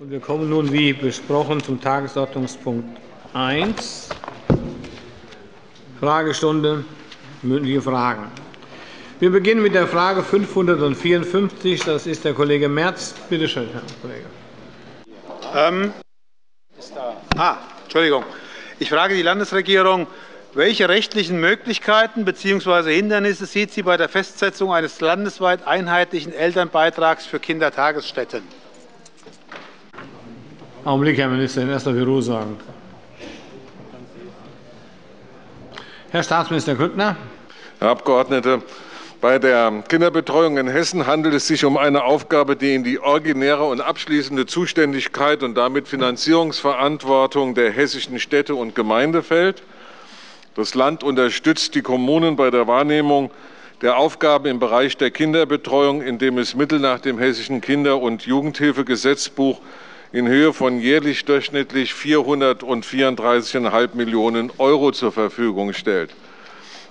Wir kommen nun wie besprochen zum Tagesordnungspunkt 1. Fragestunde, mündliche Fragen. Wir beginnen mit der Frage 554. Das ist der Kollege Merz. Bitte schön, Herr Kollege. Ähm, ah, Entschuldigung. Ich frage die Landesregierung, welche rechtlichen Möglichkeiten bzw. Hindernisse sieht sie bei der Festsetzung eines landesweit einheitlichen Elternbeitrags für Kindertagesstätten? Augenblick, Herr Minister, in erster Büro sagen. Herr Staatsminister Grüttner. Herr Abgeordneter, bei der Kinderbetreuung in Hessen handelt es sich um eine Aufgabe, die in die originäre und abschließende Zuständigkeit und damit Finanzierungsverantwortung der hessischen Städte und Gemeinde fällt. Das Land unterstützt die Kommunen bei der Wahrnehmung der Aufgaben im Bereich der Kinderbetreuung, indem es Mittel nach dem Hessischen Kinder- und Jugendhilfegesetzbuch in Höhe von jährlich durchschnittlich 434,5 Millionen Euro zur Verfügung stellt.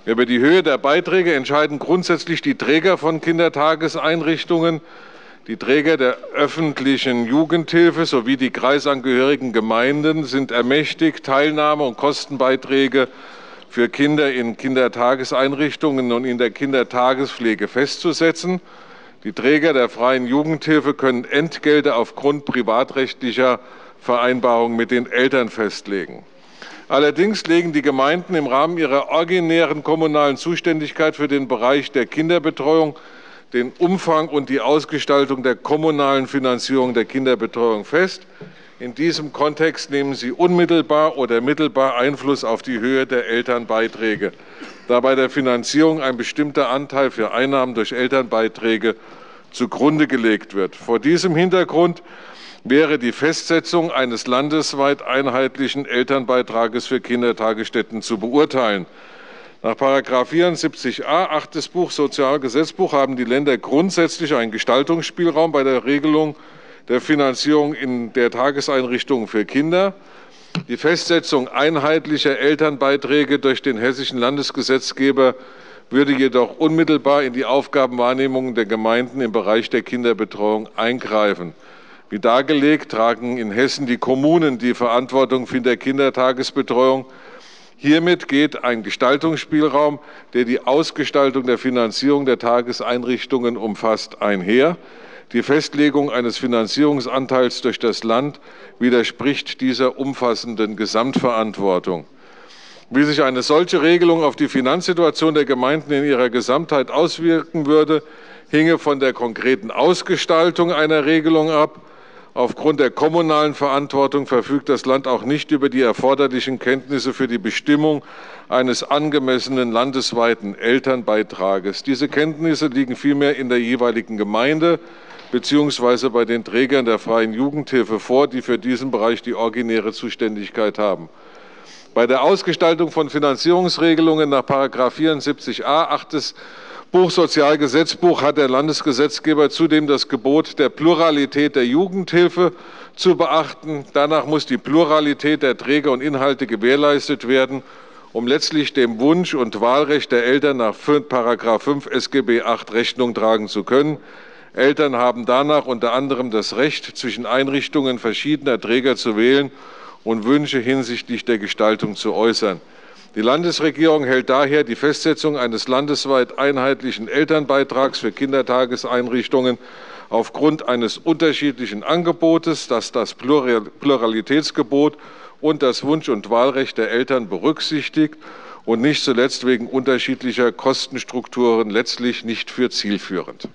Über die Höhe der Beiträge entscheiden grundsätzlich die Träger von Kindertageseinrichtungen, die Träger der öffentlichen Jugendhilfe sowie die kreisangehörigen Gemeinden sind ermächtigt, Teilnahme- und Kostenbeiträge für Kinder in Kindertageseinrichtungen und in der Kindertagespflege festzusetzen. Die Träger der freien Jugendhilfe können Entgelte aufgrund privatrechtlicher Vereinbarungen mit den Eltern festlegen. Allerdings legen die Gemeinden im Rahmen ihrer originären kommunalen Zuständigkeit für den Bereich der Kinderbetreuung den Umfang und die Ausgestaltung der kommunalen Finanzierung der Kinderbetreuung fest. In diesem Kontext nehmen sie unmittelbar oder mittelbar Einfluss auf die Höhe der Elternbeiträge da bei der Finanzierung ein bestimmter Anteil für Einnahmen durch Elternbeiträge zugrunde gelegt wird. Vor diesem Hintergrund wäre die Festsetzung eines landesweit einheitlichen Elternbeitrages für Kindertagesstätten zu beurteilen. Nach 74a 8. Buch Sozialgesetzbuch haben die Länder grundsätzlich einen Gestaltungsspielraum bei der Regelung der Finanzierung in der Tageseinrichtungen für Kinder. Die Festsetzung einheitlicher Elternbeiträge durch den hessischen Landesgesetzgeber würde jedoch unmittelbar in die Aufgabenwahrnehmung der Gemeinden im Bereich der Kinderbetreuung eingreifen. Wie dargelegt, tragen in Hessen die Kommunen die Verantwortung für die Kindertagesbetreuung. Hiermit geht ein Gestaltungsspielraum, der die Ausgestaltung der Finanzierung der Tageseinrichtungen umfasst, einher. Die Festlegung eines Finanzierungsanteils durch das Land widerspricht dieser umfassenden Gesamtverantwortung. Wie sich eine solche Regelung auf die Finanzsituation der Gemeinden in ihrer Gesamtheit auswirken würde, hinge von der konkreten Ausgestaltung einer Regelung ab. Aufgrund der kommunalen Verantwortung verfügt das Land auch nicht über die erforderlichen Kenntnisse für die Bestimmung eines angemessenen landesweiten Elternbeitrages. Diese Kenntnisse liegen vielmehr in der jeweiligen Gemeinde beziehungsweise bei den Trägern der freien Jugendhilfe vor, die für diesen Bereich die originäre Zuständigkeit haben. Bei der Ausgestaltung von Finanzierungsregelungen nach 74a 8. Buch Sozialgesetzbuch hat der Landesgesetzgeber zudem das Gebot der Pluralität der Jugendhilfe zu beachten. Danach muss die Pluralität der Träger und Inhalte gewährleistet werden, um letztlich dem Wunsch und Wahlrecht der Eltern nach 5 SGB VIII Rechnung tragen zu können. Eltern haben danach unter anderem das Recht, zwischen Einrichtungen verschiedener Träger zu wählen und Wünsche hinsichtlich der Gestaltung zu äußern. Die Landesregierung hält daher die Festsetzung eines landesweit einheitlichen Elternbeitrags für Kindertageseinrichtungen aufgrund eines unterschiedlichen Angebotes, das das Pluralitätsgebot und das Wunsch- und Wahlrecht der Eltern berücksichtigt und nicht zuletzt wegen unterschiedlicher Kostenstrukturen letztlich nicht für zielführend.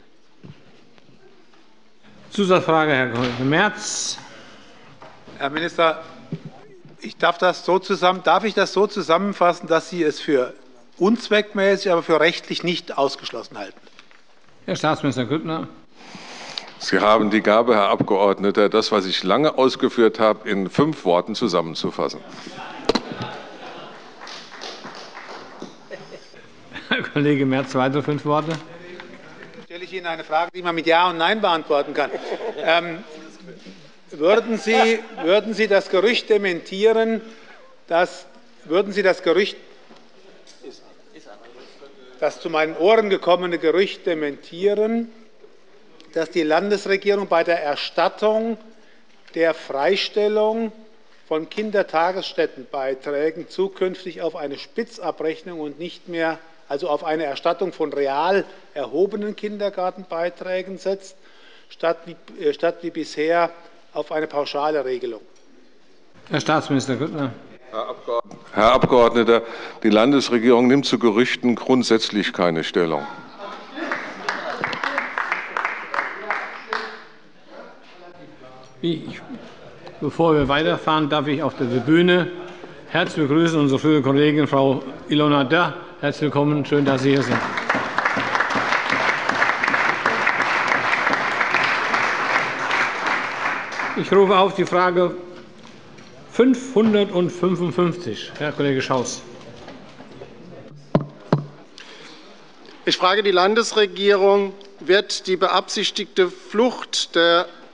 Zusatzfrage, Herr Kollege Merz. Herr Minister, ich darf, das so zusammen, darf ich das so zusammenfassen, dass Sie es für unzweckmäßig, aber für rechtlich nicht ausgeschlossen halten? Herr Staatsminister Grüttner. Sie haben die Gabe, Herr Abgeordneter, das, was ich lange ausgeführt habe, in fünf Worten zusammenzufassen. Herr Kollege Merz, weitere fünf Worte stelle ich Ihnen eine Frage, die man mit Ja und Nein beantworten kann. Ähm, würden, Sie, würden Sie das Gerücht dementieren, dass, würden Sie das Gerücht, das zu meinen Ohren gekommene Gerücht dementieren, dass die Landesregierung bei der Erstattung der Freistellung von Kindertagesstättenbeiträgen zukünftig auf eine Spitzabrechnung und nicht mehr also auf eine Erstattung von real erhobenen Kindergartenbeiträgen setzt, statt wie, äh, statt wie bisher auf eine pauschale Regelung. Herr Staatsminister Grüttner. Herr Abgeordneter, die Landesregierung nimmt zu Gerüchten grundsätzlich keine Stellung. Ich, bevor wir weiterfahren, darf ich auf der Tribüne herzlich begrüßen unsere frühere Kollegin Frau Ilona Dörr. Herzlich willkommen, schön, dass Sie hier sind. Ich rufe auf die Frage 555. Herr Kollege Schaus. Ich frage die Landesregierung, wird die beabsichtigte Flucht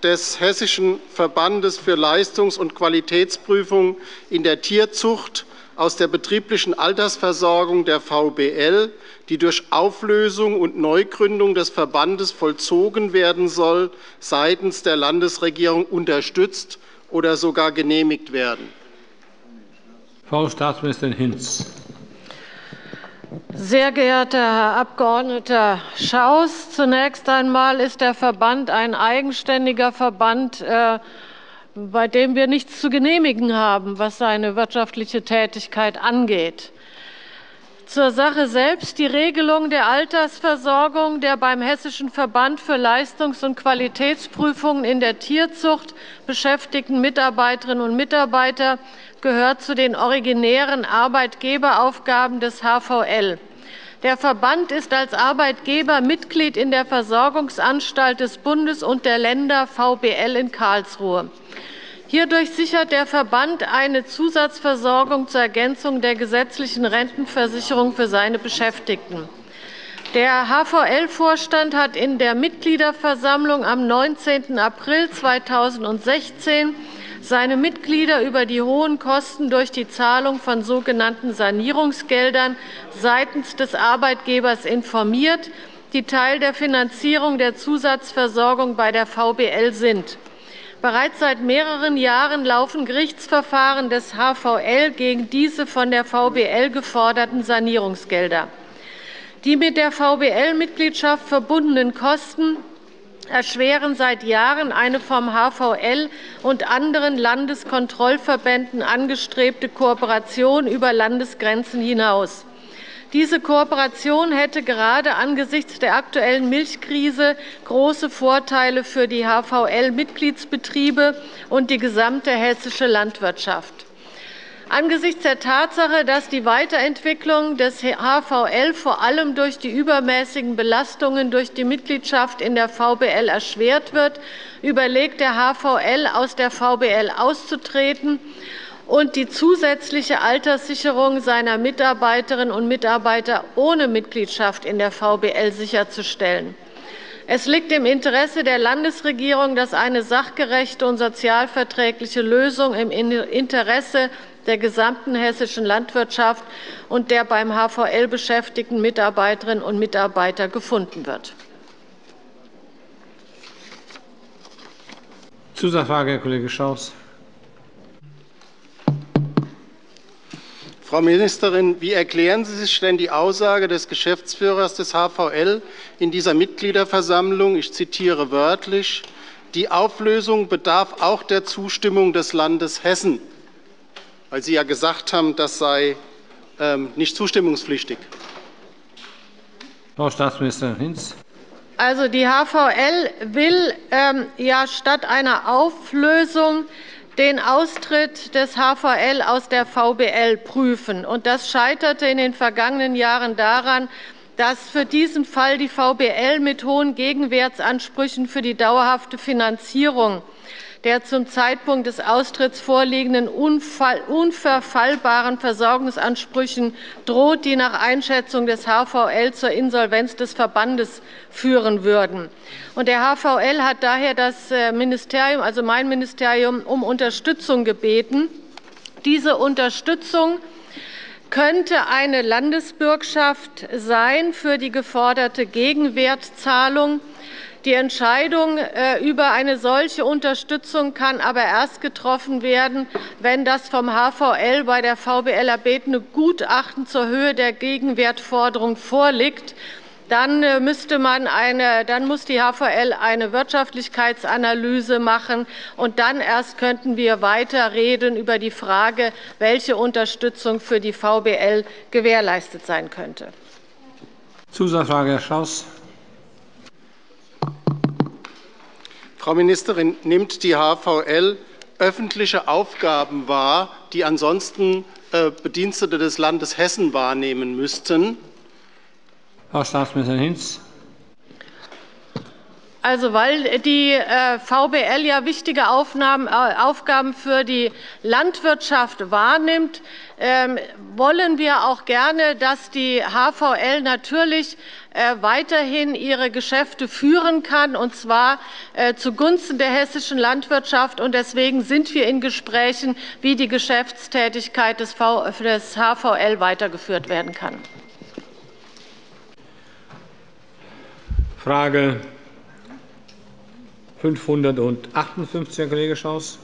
des Hessischen Verbandes für Leistungs- und Qualitätsprüfung in der Tierzucht aus der betrieblichen Altersversorgung der VBL, die durch Auflösung und Neugründung des Verbandes vollzogen werden soll, seitens der Landesregierung unterstützt oder sogar genehmigt werden. Frau Staatsministerin Hinz. Sehr geehrter Herr Abg. Schaus, zunächst einmal ist der Verband ein eigenständiger Verband, äh, bei dem wir nichts zu genehmigen haben, was seine wirtschaftliche Tätigkeit angeht. Zur Sache selbst. Die Regelung der Altersversorgung der beim Hessischen Verband für Leistungs- und Qualitätsprüfungen in der Tierzucht beschäftigten Mitarbeiterinnen und Mitarbeiter gehört zu den originären Arbeitgeberaufgaben des HVL. Der Verband ist als Arbeitgeber Mitglied in der Versorgungsanstalt des Bundes und der Länder VBL in Karlsruhe. Hierdurch sichert der Verband eine Zusatzversorgung zur Ergänzung der gesetzlichen Rentenversicherung für seine Beschäftigten. Der HVL-Vorstand hat in der Mitgliederversammlung am 19. April 2016 seine Mitglieder über die hohen Kosten durch die Zahlung von sogenannten Sanierungsgeldern seitens des Arbeitgebers informiert, die Teil der Finanzierung der Zusatzversorgung bei der VBL sind. Bereits seit mehreren Jahren laufen Gerichtsverfahren des HVL gegen diese von der VBL geforderten Sanierungsgelder. Die mit der VBL-Mitgliedschaft verbundenen Kosten erschweren seit Jahren eine vom HVL und anderen Landeskontrollverbänden angestrebte Kooperation über Landesgrenzen hinaus. Diese Kooperation hätte gerade angesichts der aktuellen Milchkrise große Vorteile für die HVL-Mitgliedsbetriebe und die gesamte hessische Landwirtschaft. Angesichts der Tatsache, dass die Weiterentwicklung des HVL vor allem durch die übermäßigen Belastungen durch die Mitgliedschaft in der VBL erschwert wird, überlegt der HVL, aus der VBL auszutreten und die zusätzliche Alterssicherung seiner Mitarbeiterinnen und Mitarbeiter ohne Mitgliedschaft in der VBL sicherzustellen. Es liegt im Interesse der Landesregierung, dass eine sachgerechte und sozialverträgliche Lösung im Interesse der gesamten hessischen Landwirtschaft und der beim HVL beschäftigten Mitarbeiterinnen und Mitarbeiter gefunden wird. Zusatzfrage, Herr Kollege Schaus. Frau Ministerin, wie erklären Sie sich denn die Aussage des Geschäftsführers des HVL in dieser Mitgliederversammlung, ich zitiere wörtlich, die Auflösung bedarf auch der Zustimmung des Landes Hessen, weil Sie ja gesagt haben, das sei ähm, nicht zustimmungspflichtig. Frau Staatsministerin Hinz. Also die HVL will ähm, ja statt einer Auflösung den Austritt des HVL aus der VBL prüfen. Und das scheiterte in den vergangenen Jahren daran, dass für diesen Fall die VBL mit hohen Gegenwertsansprüchen für die dauerhafte Finanzierung der zum Zeitpunkt des Austritts vorliegenden unverfallbaren Versorgungsansprüchen droht, die nach Einschätzung des HVL zur Insolvenz des Verbandes führen würden. Der HVL hat daher das äh, Ministerium, also mein Ministerium, um Unterstützung gebeten. Diese Unterstützung könnte eine Landesbürgschaft sein für die geforderte Gegenwertzahlung Die Entscheidung äh, über eine solche Unterstützung kann aber erst getroffen werden, wenn das vom HVL bei der VBL erbetene Gutachten zur Höhe der Gegenwertforderung vorliegt. Dann, äh, müsste man eine, dann muss die HVL eine Wirtschaftlichkeitsanalyse machen. Und dann erst könnten wir weiter reden über die Frage, welche Unterstützung für die VBL gewährleistet sein könnte. Zusatzfrage, Herr Schaus. Frau Ministerin, nimmt die HVL öffentliche Aufgaben wahr, die ansonsten äh, Bedienstete des Landes Hessen wahrnehmen müssten? Frau Staatsministerin Hinz. Also, weil die äh, VBL ja wichtige äh, Aufgaben für die Landwirtschaft wahrnimmt, wollen wir auch gerne, dass die HVL natürlich äh, weiterhin ihre Geschäfte führen kann, und zwar zugunsten der hessischen Landwirtschaft. Und deswegen sind wir in Gesprächen, wie die Geschäftstätigkeit des HVL weitergeführt werden kann. Frage 558, Herr Kollege Schaus.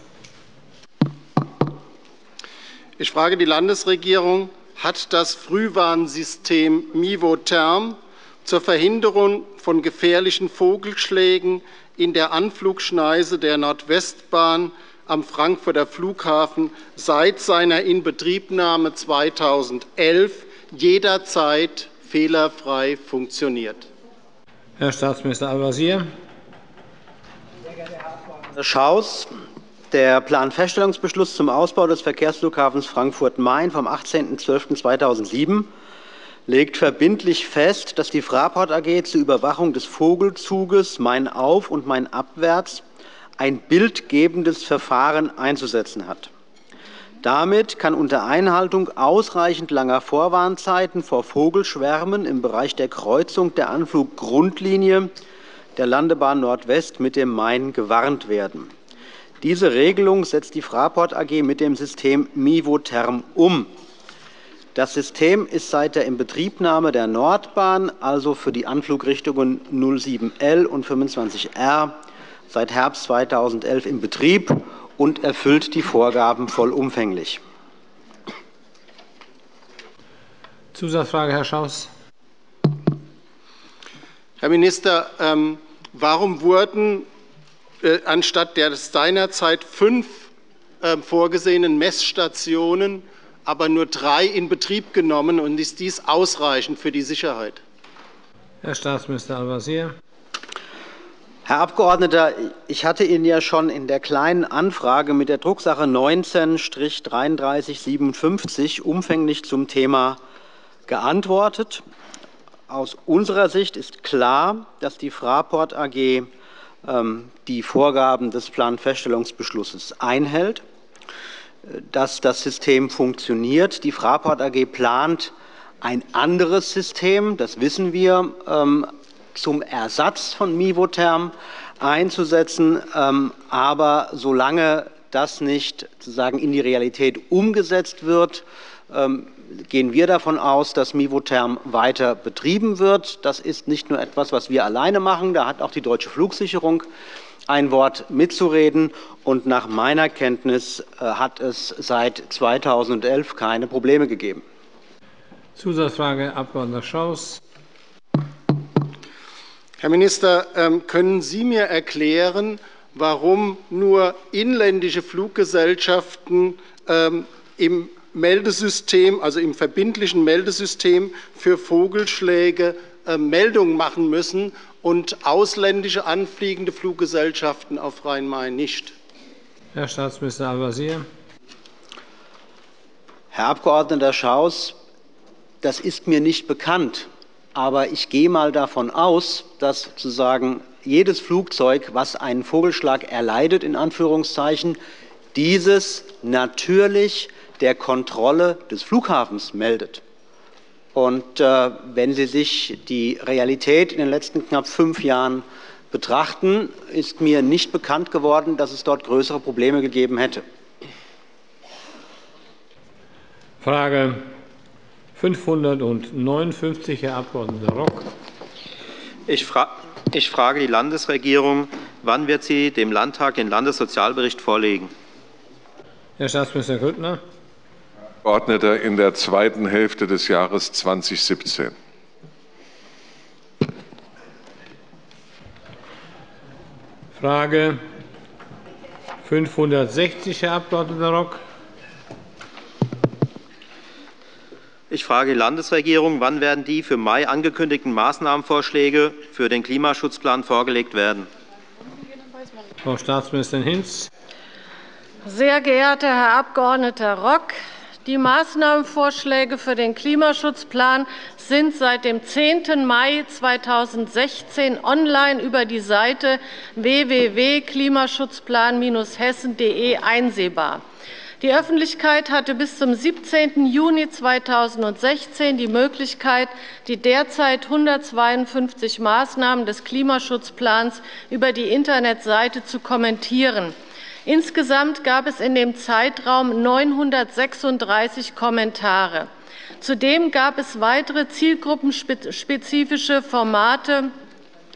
Ich frage die Landesregierung, hat das Frühwarnsystem Mivotherm zur Verhinderung von gefährlichen Vogelschlägen in der Anflugschneise der Nordwestbahn am Frankfurter Flughafen seit seiner Inbetriebnahme 2011 jederzeit fehlerfrei funktioniert? Herr Staatsminister Al-Wazir. Herr Schaus, der Planfeststellungsbeschluss zum Ausbau des Verkehrsflughafens Frankfurt-Main vom 18.12.2007 legt verbindlich fest, dass die Fraport AG zur Überwachung des Vogelzuges Main auf und Main abwärts ein bildgebendes Verfahren einzusetzen hat. Damit kann unter Einhaltung ausreichend langer Vorwarnzeiten vor Vogelschwärmen im Bereich der Kreuzung der Anfluggrundlinie der Landebahn Nordwest mit dem Main gewarnt werden. Diese Regelung setzt die Fraport AG mit dem System Mivotherm um. Das System ist seit der Inbetriebnahme der Nordbahn, also für die Anflugrichtungen 07L und 25R, seit Herbst 2011 in Betrieb und erfüllt die Vorgaben vollumfänglich. Zusatzfrage, Herr Schaus. Herr Minister, ähm, warum wurden anstatt der seinerzeit fünf ähm, vorgesehenen Messstationen aber nur drei in Betrieb genommen, und ist dies ausreichend für die Sicherheit? Herr Staatsminister Al-Wazir. Herr Abgeordneter, ich hatte Ihnen ja schon in der Kleinen Anfrage mit der Drucksache 19-3357 umfänglich zum Thema geantwortet. Aus unserer Sicht ist klar, dass die Fraport AG die Vorgaben des Planfeststellungsbeschlusses einhält, dass das System funktioniert. Die Fraport AG plant ein anderes System, das wissen wir, ähm, zum Ersatz von Mivotherm einzusetzen. Ähm, aber solange das nicht sozusagen in die Realität umgesetzt wird, ähm, gehen wir davon aus, dass Mivotherm weiter betrieben wird. Das ist nicht nur etwas, was wir alleine machen. Da hat auch die deutsche Flugsicherung ein Wort mitzureden. Und nach meiner Kenntnis äh, hat es seit 2011 keine Probleme gegeben. Zusatzfrage, Abg. Schaus. Herr Minister, ähm, können Sie mir erklären, warum nur inländische Fluggesellschaften ähm, im Meldesystem, also im verbindlichen Meldesystem für Vogelschläge äh, Meldungen machen müssen und ausländische anfliegende Fluggesellschaften auf Rhein-Main nicht? Herr Staatsminister Al-Wazir. Herr Abg. Schaus, das ist mir nicht bekannt. Aber ich gehe mal davon aus, dass sozusagen jedes Flugzeug, was einen Vogelschlag erleidet, in Anführungszeichen, dieses natürlich der Kontrolle des Flughafens meldet. Und äh, wenn Sie sich die Realität in den letzten knapp fünf Jahren betrachten, ist mir nicht bekannt geworden, dass es dort größere Probleme gegeben hätte. Frage 559, Herr Abg. Rock. Ich, fra Ich frage die Landesregierung, wann wird sie dem Landtag den Landessozialbericht vorlegen? Herr Staatsminister Grüttner. Abgeordneter in der zweiten Hälfte des Jahres 2017. Frage 560, Herr Abg. Rock. Ich frage die Landesregierung, wann werden die für Mai angekündigten Maßnahmenvorschläge für den Klimaschutzplan vorgelegt werden? Frau Staatsministerin Hinz. Sehr geehrter Herr Abg. Rock, die Maßnahmenvorschläge für den Klimaschutzplan sind seit dem 10. Mai 2016 online über die Seite www.klimaschutzplan-hessen.de einsehbar. Die Öffentlichkeit hatte bis zum 17. Juni 2016 die Möglichkeit, die derzeit 152 Maßnahmen des Klimaschutzplans über die Internetseite zu kommentieren. Insgesamt gab es in dem Zeitraum 936 Kommentare. Zudem gab es weitere zielgruppenspezifische Formate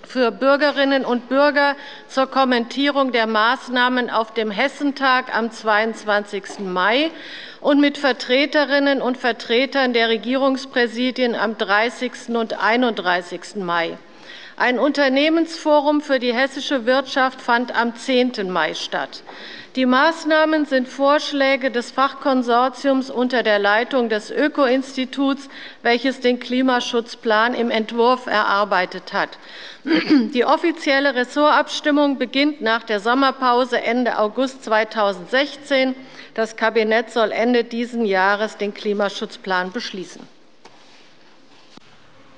für Bürgerinnen und Bürger zur Kommentierung der Maßnahmen auf dem Hessentag am 22. Mai und mit Vertreterinnen und Vertretern der Regierungspräsidien am 30. und 31. Mai. Ein Unternehmensforum für die hessische Wirtschaft fand am 10. Mai statt. Die Maßnahmen sind Vorschläge des Fachkonsortiums unter der Leitung des Öko-Instituts, welches den Klimaschutzplan im Entwurf erarbeitet hat. Die offizielle Ressortabstimmung beginnt nach der Sommerpause Ende August 2016. Das Kabinett soll Ende dieses Jahres den Klimaschutzplan beschließen.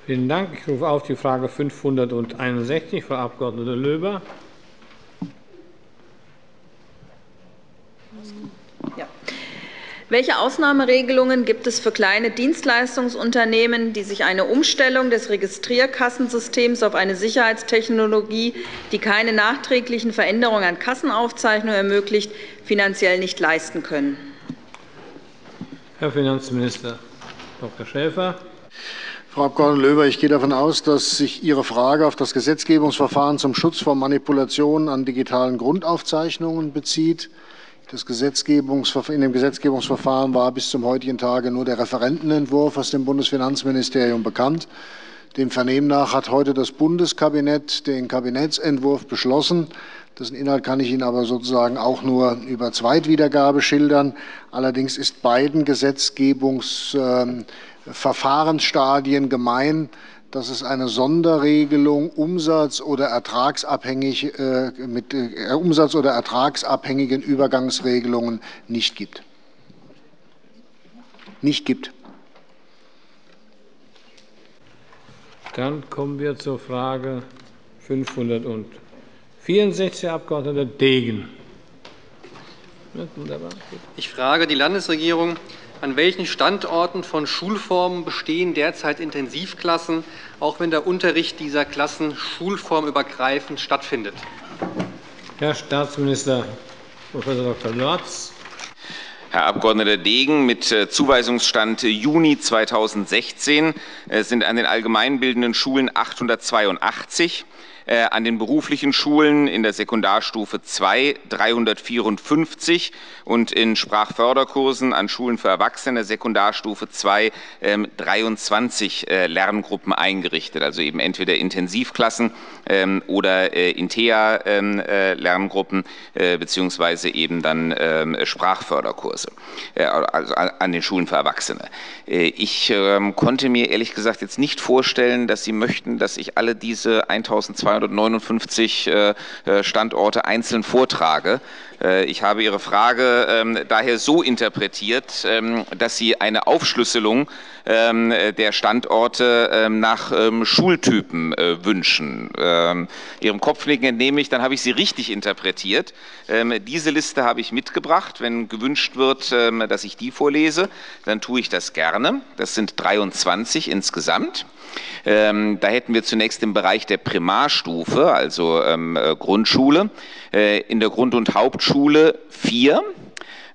Vielen Dank. Ich rufe auf die Frage 561, Frau Abg. Löber. Ja. Welche Ausnahmeregelungen gibt es für kleine Dienstleistungsunternehmen, die sich eine Umstellung des Registrierkassensystems auf eine Sicherheitstechnologie, die keine nachträglichen Veränderungen an Kassenaufzeichnungen ermöglicht, finanziell nicht leisten können? Herr Finanzminister Dr. Schäfer. Frau Abg. Löber, ich gehe davon aus, dass sich Ihre Frage auf das Gesetzgebungsverfahren zum Schutz vor Manipulationen an digitalen Grundaufzeichnungen bezieht. Das in dem Gesetzgebungsverfahren war bis zum heutigen Tage nur der Referentenentwurf aus dem Bundesfinanzministerium bekannt. Dem Vernehmen nach hat heute das Bundeskabinett den Kabinettsentwurf beschlossen. Dessen Inhalt kann ich Ihnen aber sozusagen auch nur über Zweitwiedergabe schildern. Allerdings ist beiden Gesetzgebungsverfahrensstadien gemein, dass es eine Sonderregelung umsatz- oder, ertragsabhängig, äh, mit äh, umsatz- oder ertragsabhängigen Übergangsregelungen nicht gibt. Nicht gibt. Dann kommen wir zur Frage 564, Herr Abg. Degen. Ich frage die Landesregierung, an welchen Standorten von Schulformen bestehen derzeit Intensivklassen, auch wenn der Unterricht dieser Klassen schulformübergreifend stattfindet? Herr Staatsminister Prof. Dr. Lorz. Herr Abg. Degen, mit äh, Zuweisungsstand Juni 2016 äh, sind an den allgemeinbildenden Schulen 882 äh, an den beruflichen Schulen in der Sekundarstufe 2 354 und in Sprachförderkursen an Schulen für Erwachsene Sekundarstufe 2 23 ähm, äh, Lerngruppen eingerichtet, also eben entweder Intensivklassen ähm, oder äh, INTEA-Lerngruppen ähm, beziehungsweise eben dann Sprachförderkurse also an den Schulen für Erwachsene. Ich konnte mir ehrlich gesagt jetzt nicht vorstellen, dass Sie möchten, dass ich alle diese 1200 259 äh, äh, Standorte einzeln vortrage. Äh, ich habe Ihre Frage ähm, daher so interpretiert, ähm, dass Sie eine Aufschlüsselung ähm, der Standorte nach Schultypen wünschen. Ihrem Kopfnicken entnehme ich, dann habe ich Sie richtig interpretiert. Diese Liste habe ich mitgebracht. Wenn gewünscht wird, dass ich die vorlese, dann tue ich das gerne. Das sind 23 insgesamt. Ähm, da hätten wir zunächst im Bereich der Primarstufe, also ähm, äh, Grundschule, äh, in der Grund- und Hauptschule vier,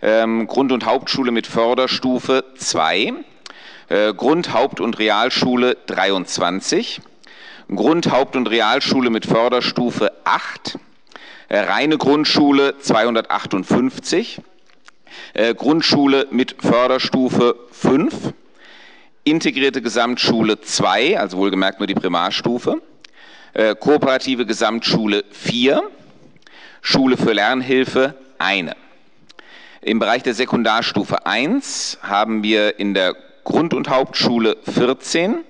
ähm, Grund- und Hauptschule mit Förderstufe zwei, äh, Grund-, Haupt- und Realschule 23, Grund-, Haupt- und Realschule mit Förderstufe 8, äh, reine Grundschule 258, äh, Grundschule mit Förderstufe 5, integrierte Gesamtschule 2, also wohlgemerkt nur die Primarstufe, äh, kooperative Gesamtschule 4, Schule für Lernhilfe 1. Im Bereich der Sekundarstufe 1 haben wir in der Grund- und Hauptschule 14,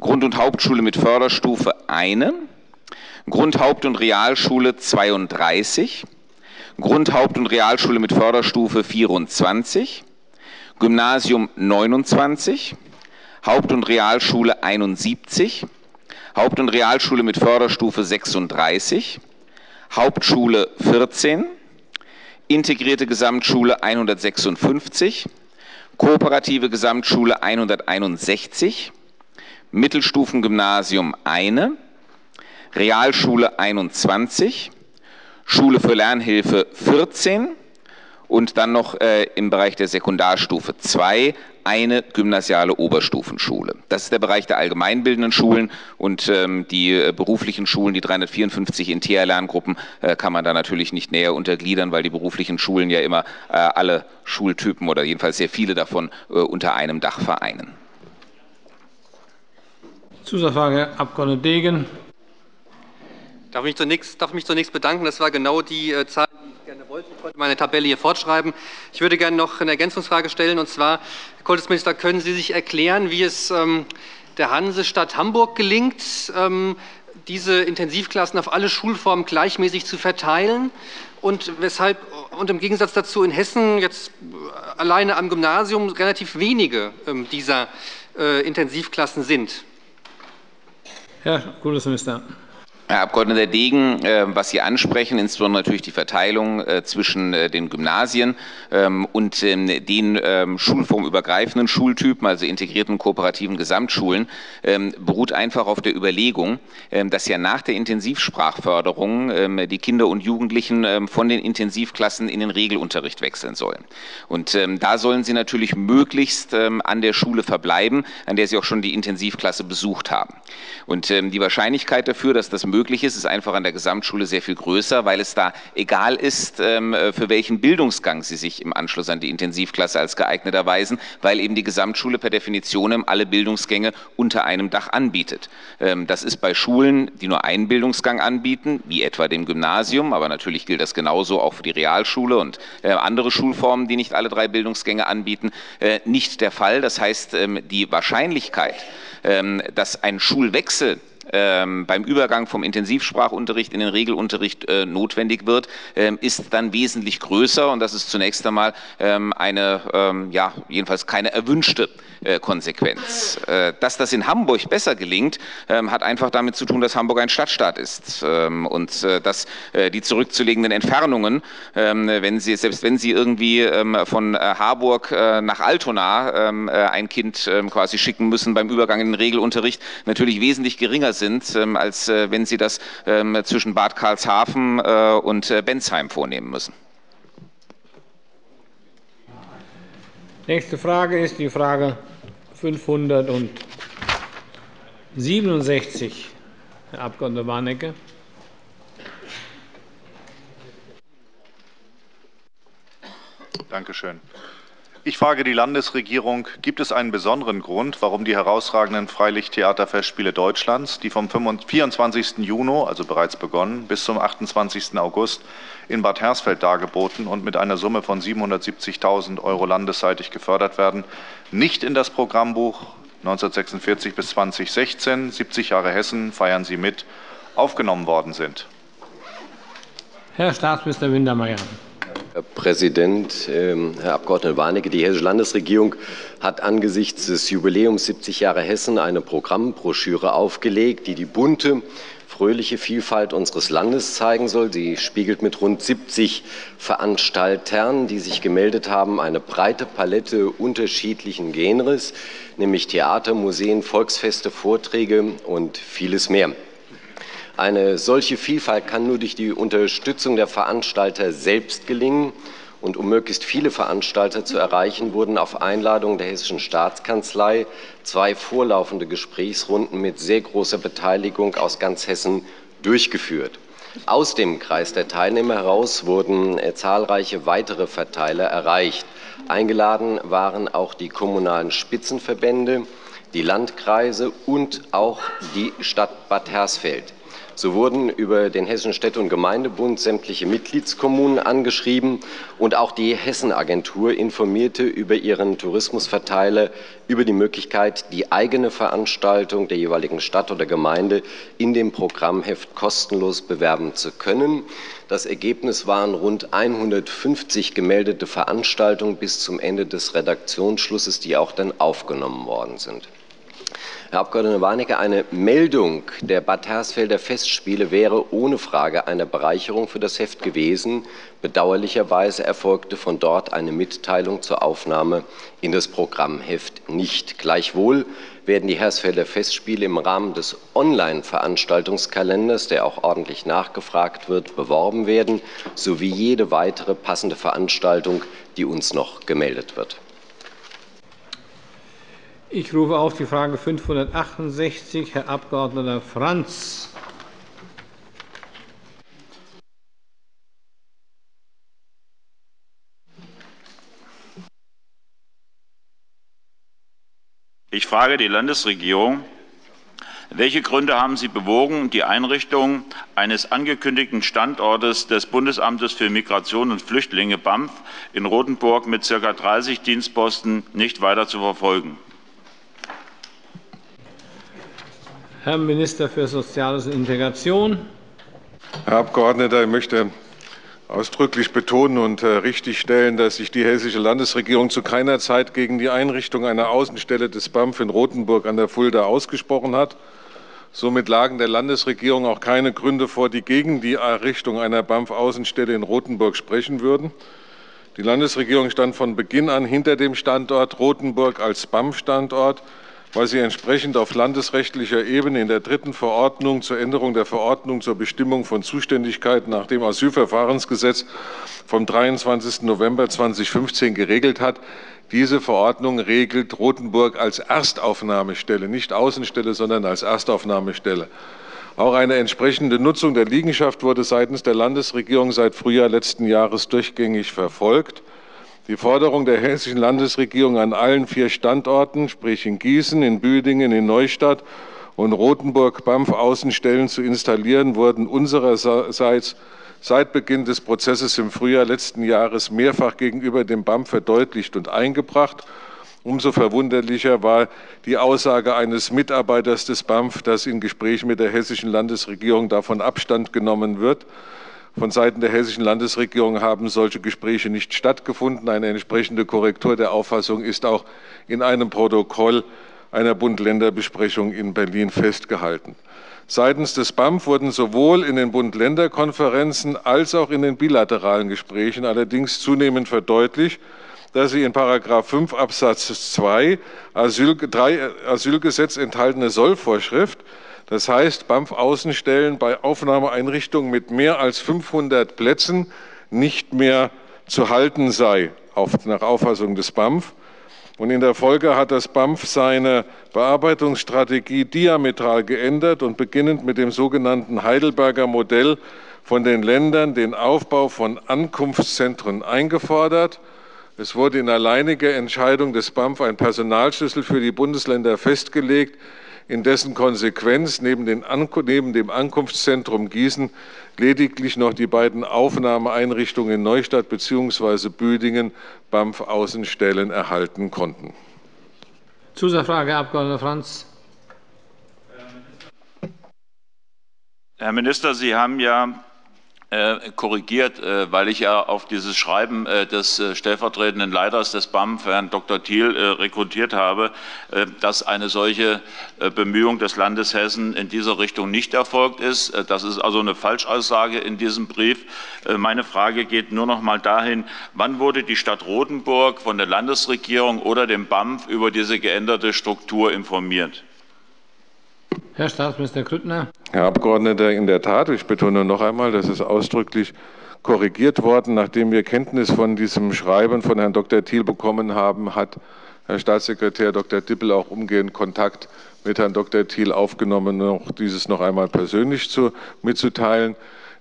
Grund- und Hauptschule mit Förderstufe 1, Grund-, Haupt- und Realschule 32, Grund-, Haupt- und Realschule mit Förderstufe 24, Gymnasium 29, Haupt- und Realschule 71, Haupt- und Realschule mit Förderstufe 36, Hauptschule 14, integrierte Gesamtschule 156, kooperative Gesamtschule 161, Mittelstufengymnasium eine, Realschule 21, Schule für Lernhilfe 14 und dann noch äh, im Bereich der Sekundarstufe 2 eine gymnasiale Oberstufenschule. Das ist der Bereich der allgemeinbildenden Schulen und ähm, die äh, beruflichen Schulen, die 354 in TR-Lerngruppen, äh, kann man da natürlich nicht näher untergliedern, weil die beruflichen Schulen ja immer äh, alle Schultypen oder jedenfalls sehr viele davon äh, unter einem Dach vereinen. Zusatzfrage, Herr Abg. Degen. Darf mich, zunächst, darf mich zunächst bedanken. Das war genau die äh, Zahl, ich wollte. Ich wollte meine Tabelle hier fortschreiben. Ich würde gerne noch eine Ergänzungsfrage stellen. Und zwar, Herr Kultusminister, können Sie sich erklären, wie es ähm, der Hansestadt Hamburg gelingt, ähm, diese Intensivklassen auf alle Schulformen gleichmäßig zu verteilen? Und weshalb, und im Gegensatz dazu in Hessen jetzt alleine am Gymnasium relativ wenige ähm, dieser äh, Intensivklassen sind? Herr Kultusminister. Herr Abg. Degen, äh, was Sie ansprechen, insbesondere natürlich die Verteilung äh, zwischen äh, den Gymnasien ähm, und ähm, den ähm, schulformübergreifenden Schultypen, also integrierten kooperativen Gesamtschulen, beruht einfach auf der Überlegung, dass ja nach der Intensivsprachförderung die Kinder und Jugendlichen von den Intensivklassen in den Regelunterricht wechseln sollen. Und da sollen sie natürlich möglichst an der Schule verbleiben, an der sie auch schon die Intensivklasse besucht haben. Und die Wahrscheinlichkeit dafür, dass das möglich ist, ist einfach an der Gesamtschule sehr viel größer, weil es da egal ist, ähm, für welchen Bildungsgang Sie sich im Anschluss an die Intensivklasse als geeignet erweisen, weil eben die Gesamtschule per Definition alle Bildungsgänge unter einem Dach anbietet. Ähm, das ist bei Schulen, die nur einen Bildungsgang anbieten, wie etwa dem Gymnasium, aber natürlich gilt das genauso auch für die Realschule und äh, andere Schulformen, die nicht alle drei Bildungsgänge anbieten, äh, nicht der Fall. Das heißt, ähm, die Wahrscheinlichkeit, dass ein Schulwechsel ähm, beim Übergang vom Intensivsprachunterricht in den Regelunterricht äh, notwendig wird, ähm, ist dann wesentlich größer und das ist zunächst einmal ähm, eine, ähm, ja, jedenfalls keine erwünschte äh, Konsequenz. Äh, dass das in Hamburg besser gelingt, ähm, hat einfach damit zu tun, dass Hamburg ein Stadtstaat ist ähm, und äh, dass äh, die zurückzulegenden Entfernungen, wenn Sie, selbst wenn Sie irgendwie von Harburg nach Altona ein Kind quasi schicken müssen beim Übergang in den Regelunterricht, natürlich wesentlich geringer sind, als wenn Sie das zwischen Bad Karlshafen und Bensheim vornehmen müssen. Nächste Frage ist die Frage 567, Herr Abg. Warnecke. Danke schön. Ich frage die Landesregierung, gibt es einen besonderen Grund, warum die herausragenden Freilichttheaterfestspiele Deutschlands, die vom 24. Juni, also bereits begonnen, bis zum 28. August in Bad Hersfeld dargeboten und mit einer Summe von 770.000 Euro landesseitig gefördert werden, nicht in das Programmbuch 1946 bis 2016, 70 Jahre Hessen feiern Sie mit, aufgenommen worden sind? Herr Staatsminister Wintermeyer. Herr Präsident, ähm, Herr Abg. Warnecke! Die Hessische Landesregierung hat angesichts des Jubiläums 70 Jahre Hessen eine Programmbroschüre aufgelegt, die die bunte, fröhliche Vielfalt unseres Landes zeigen soll. Sie spiegelt mit rund 70 Veranstaltern, die sich gemeldet haben, eine breite Palette unterschiedlichen Genres, nämlich Theater, Museen, Volksfeste, Vorträge und vieles mehr. Eine solche Vielfalt kann nur durch die Unterstützung der Veranstalter selbst gelingen Und um möglichst viele Veranstalter zu erreichen, wurden auf Einladung der Hessischen Staatskanzlei zwei vorlaufende Gesprächsrunden mit sehr großer Beteiligung aus ganz Hessen durchgeführt. Aus dem Kreis der Teilnehmer heraus wurden äh, zahlreiche weitere Verteiler erreicht. Eingeladen waren auch die kommunalen Spitzenverbände, die Landkreise und auch die Stadt Bad Hersfeld. So wurden über den Hessischen Städte- und Gemeindebund sämtliche Mitgliedskommunen angeschrieben und auch die Hessenagentur informierte über ihren Tourismusverteiler über die Möglichkeit, die eigene Veranstaltung der jeweiligen Stadt oder Gemeinde in dem Programmheft kostenlos bewerben zu können. Das Ergebnis waren rund 150 gemeldete Veranstaltungen bis zum Ende des Redaktionsschlusses, die auch dann aufgenommen worden sind. Herr Abg. Warnecke, eine Meldung der Bad Hersfelder Festspiele wäre ohne Frage eine Bereicherung für das Heft gewesen. Bedauerlicherweise erfolgte von dort eine Mitteilung zur Aufnahme in das Programmheft nicht. Gleichwohl werden die Hersfelder Festspiele im Rahmen des Online-Veranstaltungskalenders, der auch ordentlich nachgefragt wird, beworben werden, sowie jede weitere passende Veranstaltung, die uns noch gemeldet wird. Ich rufe auf die Frage 568, Herr Abg. Franz. Ich frage die Landesregierung, welche Gründe haben Sie bewogen, die Einrichtung eines angekündigten Standortes des Bundesamtes für Migration und Flüchtlinge BAMF in Rothenburg mit ca. 30 Dienstposten nicht weiter zu verfolgen? Herr Minister für Soziales und Integration. Herr Abgeordneter, ich möchte ausdrücklich betonen und äh, richtigstellen, dass sich die Hessische Landesregierung zu keiner Zeit gegen die Einrichtung einer Außenstelle des BAMF in Rothenburg an der Fulda ausgesprochen hat. Somit lagen der Landesregierung auch keine Gründe vor, die gegen die Errichtung einer BAMF-Außenstelle in Rothenburg sprechen würden. Die Landesregierung stand von Beginn an hinter dem Standort Rothenburg als BAMF-Standort weil sie entsprechend auf landesrechtlicher Ebene in der dritten Verordnung zur Änderung der Verordnung zur Bestimmung von Zuständigkeiten nach dem Asylverfahrensgesetz vom 23. November 2015 geregelt hat. Diese Verordnung regelt Rothenburg als Erstaufnahmestelle, nicht Außenstelle, sondern als Erstaufnahmestelle. Auch eine entsprechende Nutzung der Liegenschaft wurde seitens der Landesregierung seit Frühjahr letzten Jahres durchgängig verfolgt. Die Forderung der Hessischen Landesregierung an allen vier Standorten, sprich in Gießen, in Büdingen, in Neustadt und Rothenburg BAMF-Außenstellen zu installieren, wurden unsererseits seit Beginn des Prozesses im Frühjahr letzten Jahres mehrfach gegenüber dem BAMF verdeutlicht und eingebracht. Umso verwunderlicher war die Aussage eines Mitarbeiters des BAMF, dass in Gesprächen mit der hessischen Landesregierung davon Abstand genommen wird. Von Seiten der hessischen Landesregierung haben solche Gespräche nicht stattgefunden. Eine entsprechende Korrektur der Auffassung ist auch in einem Protokoll einer Bund-Länder-Besprechung in Berlin festgehalten. Seitens des BAMF wurden sowohl in den Bund-Länder-Konferenzen als auch in den bilateralen Gesprächen allerdings zunehmend verdeutlicht, dass sie in § 5 Absatz 2 Asyl, 3 Asylgesetz enthaltene Sollvorschrift das heißt, BAMF-Außenstellen bei Aufnahmeeinrichtungen mit mehr als 500 Plätzen nicht mehr zu halten sei, nach Auffassung des BAMF. Und in der Folge hat das BAMF seine Bearbeitungsstrategie diametral geändert und beginnend mit dem sogenannten Heidelberger Modell von den Ländern den Aufbau von Ankunftszentren eingefordert. Es wurde in alleiniger Entscheidung des BAMF ein Personalschlüssel für die Bundesländer festgelegt, in dessen Konsequenz neben, neben, dem Ankunftszentrum Gießen lediglich noch die beiden Aufnahmeeinrichtungen in Neustadt bzw. Büdingen BAMF-Außenstellen erhalten konnten. Zusatzfrage, Herr Abg. Franz. Herr Minister, Sie haben ja korrigiert, äh, weil ich ja auf dieses Schreiben äh, des stellvertretenden Leiters des BAMF, Herrn Dr. Thiel, rekrutiert habe, dass eine solche Bemühung des Landes Hessen in dieser Richtung nicht erfolgt ist. Das ist also eine Falschaussage in diesem Brief. Meine Frage geht nur noch mal dahin, wann wurde die Stadt Rothenburg von der Landesregierung oder dem BAMF über diese geänderte Struktur informiert? Herr Staatsminister Grüttner. Herr Abgeordneter, in der Tat, ich betone noch einmal, das ist ausdrücklich korrigiert worden. Nachdem wir Kenntnis von diesem Schreiben von Herrn Dr. Thiel bekommen haben, hat Herr Staatssekretär Dr. Dippel auch umgehend Kontakt mit Herrn Dr. Thiel aufgenommen, noch dieses noch einmal persönlich zu, mitzuteilen.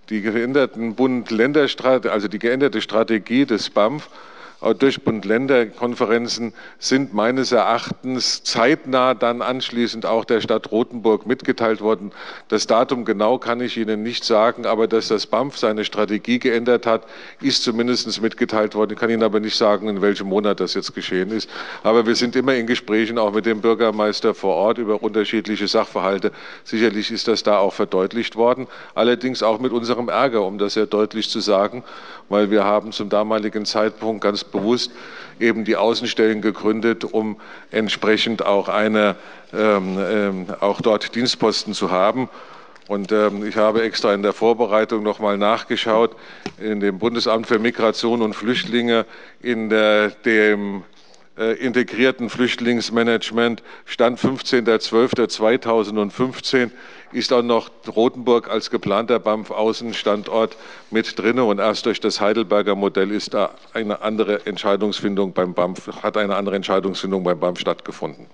Die geänderten Bund-Länder, also die geänderte Strategie des BAMF durch Bund-Länder-Konferenzen sind meines Erachtens zeitnah dann anschließend auch der Stadt Rothenburg mitgeteilt worden. Das Datum genau kann ich Ihnen nicht sagen, aber dass das BAMF seine Strategie geändert hat, ist zumindest mitgeteilt worden. Ich kann Ihnen aber nicht sagen, in welchem Monat das jetzt geschehen ist. Aber wir sind immer in Gesprächen auch mit dem Bürgermeister vor Ort über unterschiedliche Sachverhalte. Sicherlich ist das da auch verdeutlicht worden, allerdings auch mit unserem Ärger, um das sehr deutlich zu sagen, weil wir haben zum damaligen Zeitpunkt ganz bewusst eben die Außenstellen gegründet, um entsprechend auch, eine, ähm, ähm, auch dort Dienstposten zu haben. Und ähm, ich habe extra in der Vorbereitung noch mal nachgeschaut. In dem Bundesamt für Migration und Flüchtlinge, in der, dem äh, integrierten Flüchtlingsmanagement stand 15.12.2015 ist auch noch Rothenburg als geplanter BAMF-Außenstandort mit drin. Und erst durch das Heidelberger Modell ist da eine andere Entscheidungsfindung beim BAMF, hat eine andere Entscheidungsfindung beim BAMF stattgefunden.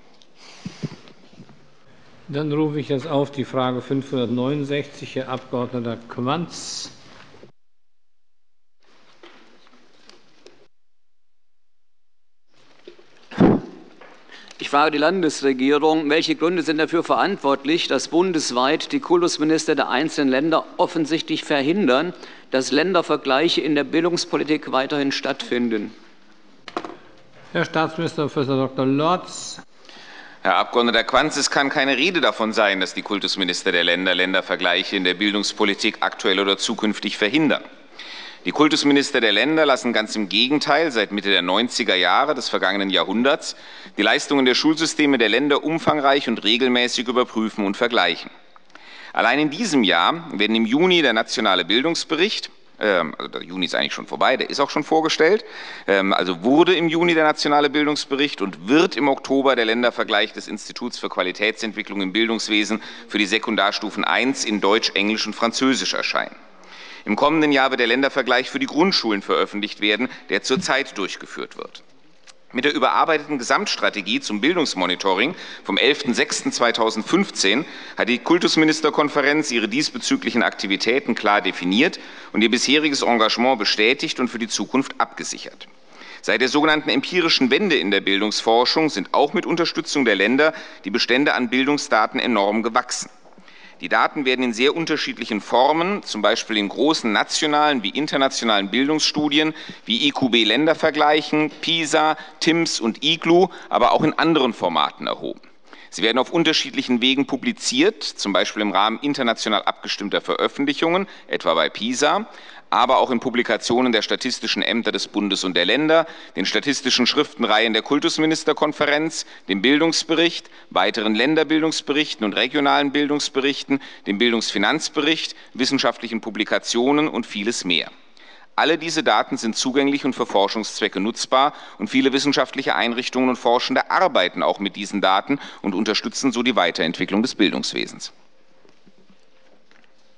Dann rufe ich jetzt auf die Frage 569, Herr Abg. Quanz. Ich frage die Landesregierung, welche Gründe sind dafür verantwortlich, dass bundesweit die Kultusminister der einzelnen Länder offensichtlich verhindern, dass Ländervergleiche in der Bildungspolitik weiterhin stattfinden? Herr Staatsminister Prof. Dr. Lorz. Herr Abg. Quanz, es kann keine Rede davon sein, dass die Kultusminister der Länder Ländervergleiche in der Bildungspolitik aktuell oder zukünftig verhindern. Die Kultusminister der Länder lassen ganz im Gegenteil seit Mitte der 90er Jahre des vergangenen Jahrhunderts die Leistungen der Schulsysteme der Länder umfangreich und regelmäßig überprüfen und vergleichen. Allein in diesem Jahr werden im Juni der nationale Bildungsbericht ähm, also der Juni ist eigentlich schon vorbei, der ist auch schon vorgestellt. Ähm, also wurde im Juni der nationale Bildungsbericht und wird im Oktober der Ländervergleich des Instituts für Qualitätsentwicklung im Bildungswesen für die Sekundarstufen 1 in Deutsch, Englisch und Französisch erscheinen. Im kommenden Jahr wird der Ländervergleich für die Grundschulen veröffentlicht werden, der zurzeit durchgeführt wird. Mit der überarbeiteten Gesamtstrategie zum Bildungsmonitoring vom 11.06.2015 hat die Kultusministerkonferenz ihre diesbezüglichen Aktivitäten klar definiert und ihr bisheriges Engagement bestätigt und für die Zukunft abgesichert. Seit der sogenannten empirischen Wende in der Bildungsforschung sind auch mit Unterstützung der Länder die Bestände an Bildungsdaten enorm gewachsen. Die Daten werden in sehr unterschiedlichen Formen, zum Beispiel in großen nationalen wie internationalen Bildungsstudien wie IQB-Ländervergleichen, PISA, TIMSS und IGLU, aber auch in anderen Formaten erhoben. Sie werden auf unterschiedlichen Wegen publiziert, zum Beispiel im Rahmen international abgestimmter Veröffentlichungen, etwa bei PISA, aber auch in Publikationen der statistischen Ämter des Bundes und der Länder, den statistischen Schriftenreihen der Kultusministerkonferenz, dem Bildungsbericht, weiteren Länderbildungsberichten und regionalen Bildungsberichten, dem Bildungsfinanzbericht, wissenschaftlichen Publikationen und vieles mehr. Alle diese Daten sind zugänglich und für Forschungszwecke nutzbar und viele wissenschaftliche Einrichtungen und Forschende arbeiten auch mit diesen Daten und unterstützen so die Weiterentwicklung des Bildungswesens.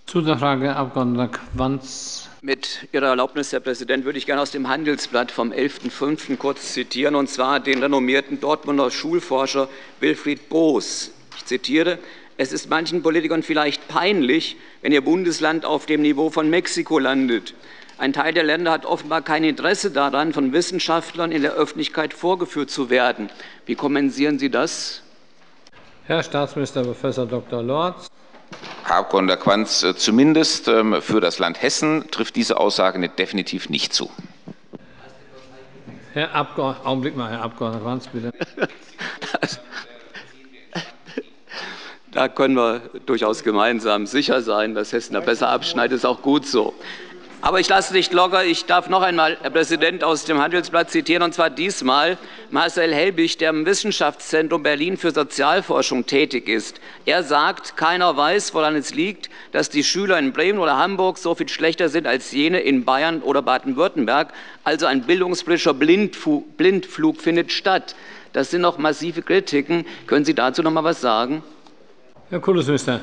Zusatzfrage, Herr Abg. Quanz. Mit Ihrer Erlaubnis, Herr Präsident, würde ich gerne aus dem Handelsblatt vom 11.05. kurz zitieren, und zwar den renommierten Dortmunder Schulforscher Wilfried Boos. Ich zitiere, es ist manchen Politikern vielleicht peinlich, wenn ihr Bundesland auf dem Niveau von Mexiko landet. Ein Teil der Länder hat offenbar kein Interesse daran, von Wissenschaftlern in der Öffentlichkeit vorgeführt zu werden. Wie kommentieren Sie das? Herr Staatsminister Prof. Dr. Lorz. Herr Abg. Quanz, äh, zumindest ähm, für das Land Hessen trifft diese Aussage definitiv nicht zu. Herr Abgeordneter, Augenblick mal, Herr Abg. Quanz, bitte. Da können wir durchaus gemeinsam sicher sein, dass Hessen da besser abschneidet. Das ist auch gut so. Aber ich lasse nicht locker. Ich darf noch einmal, Herr Präsident, aus dem Handelsblatt zitieren, und zwar diesmal Marcel Helbig, der im Wissenschaftszentrum Berlin für Sozialforschung tätig ist. Er sagt, keiner weiß, woran es liegt, dass die Schüler in Bremen oder Hamburg so viel schlechter sind als jene in Bayern oder Baden-Württemberg. Also ein bildungspolitischer Blindflug findet statt. Das sind noch massive Kritiken. Können Sie dazu noch mal was sagen? Herr Kultusminister.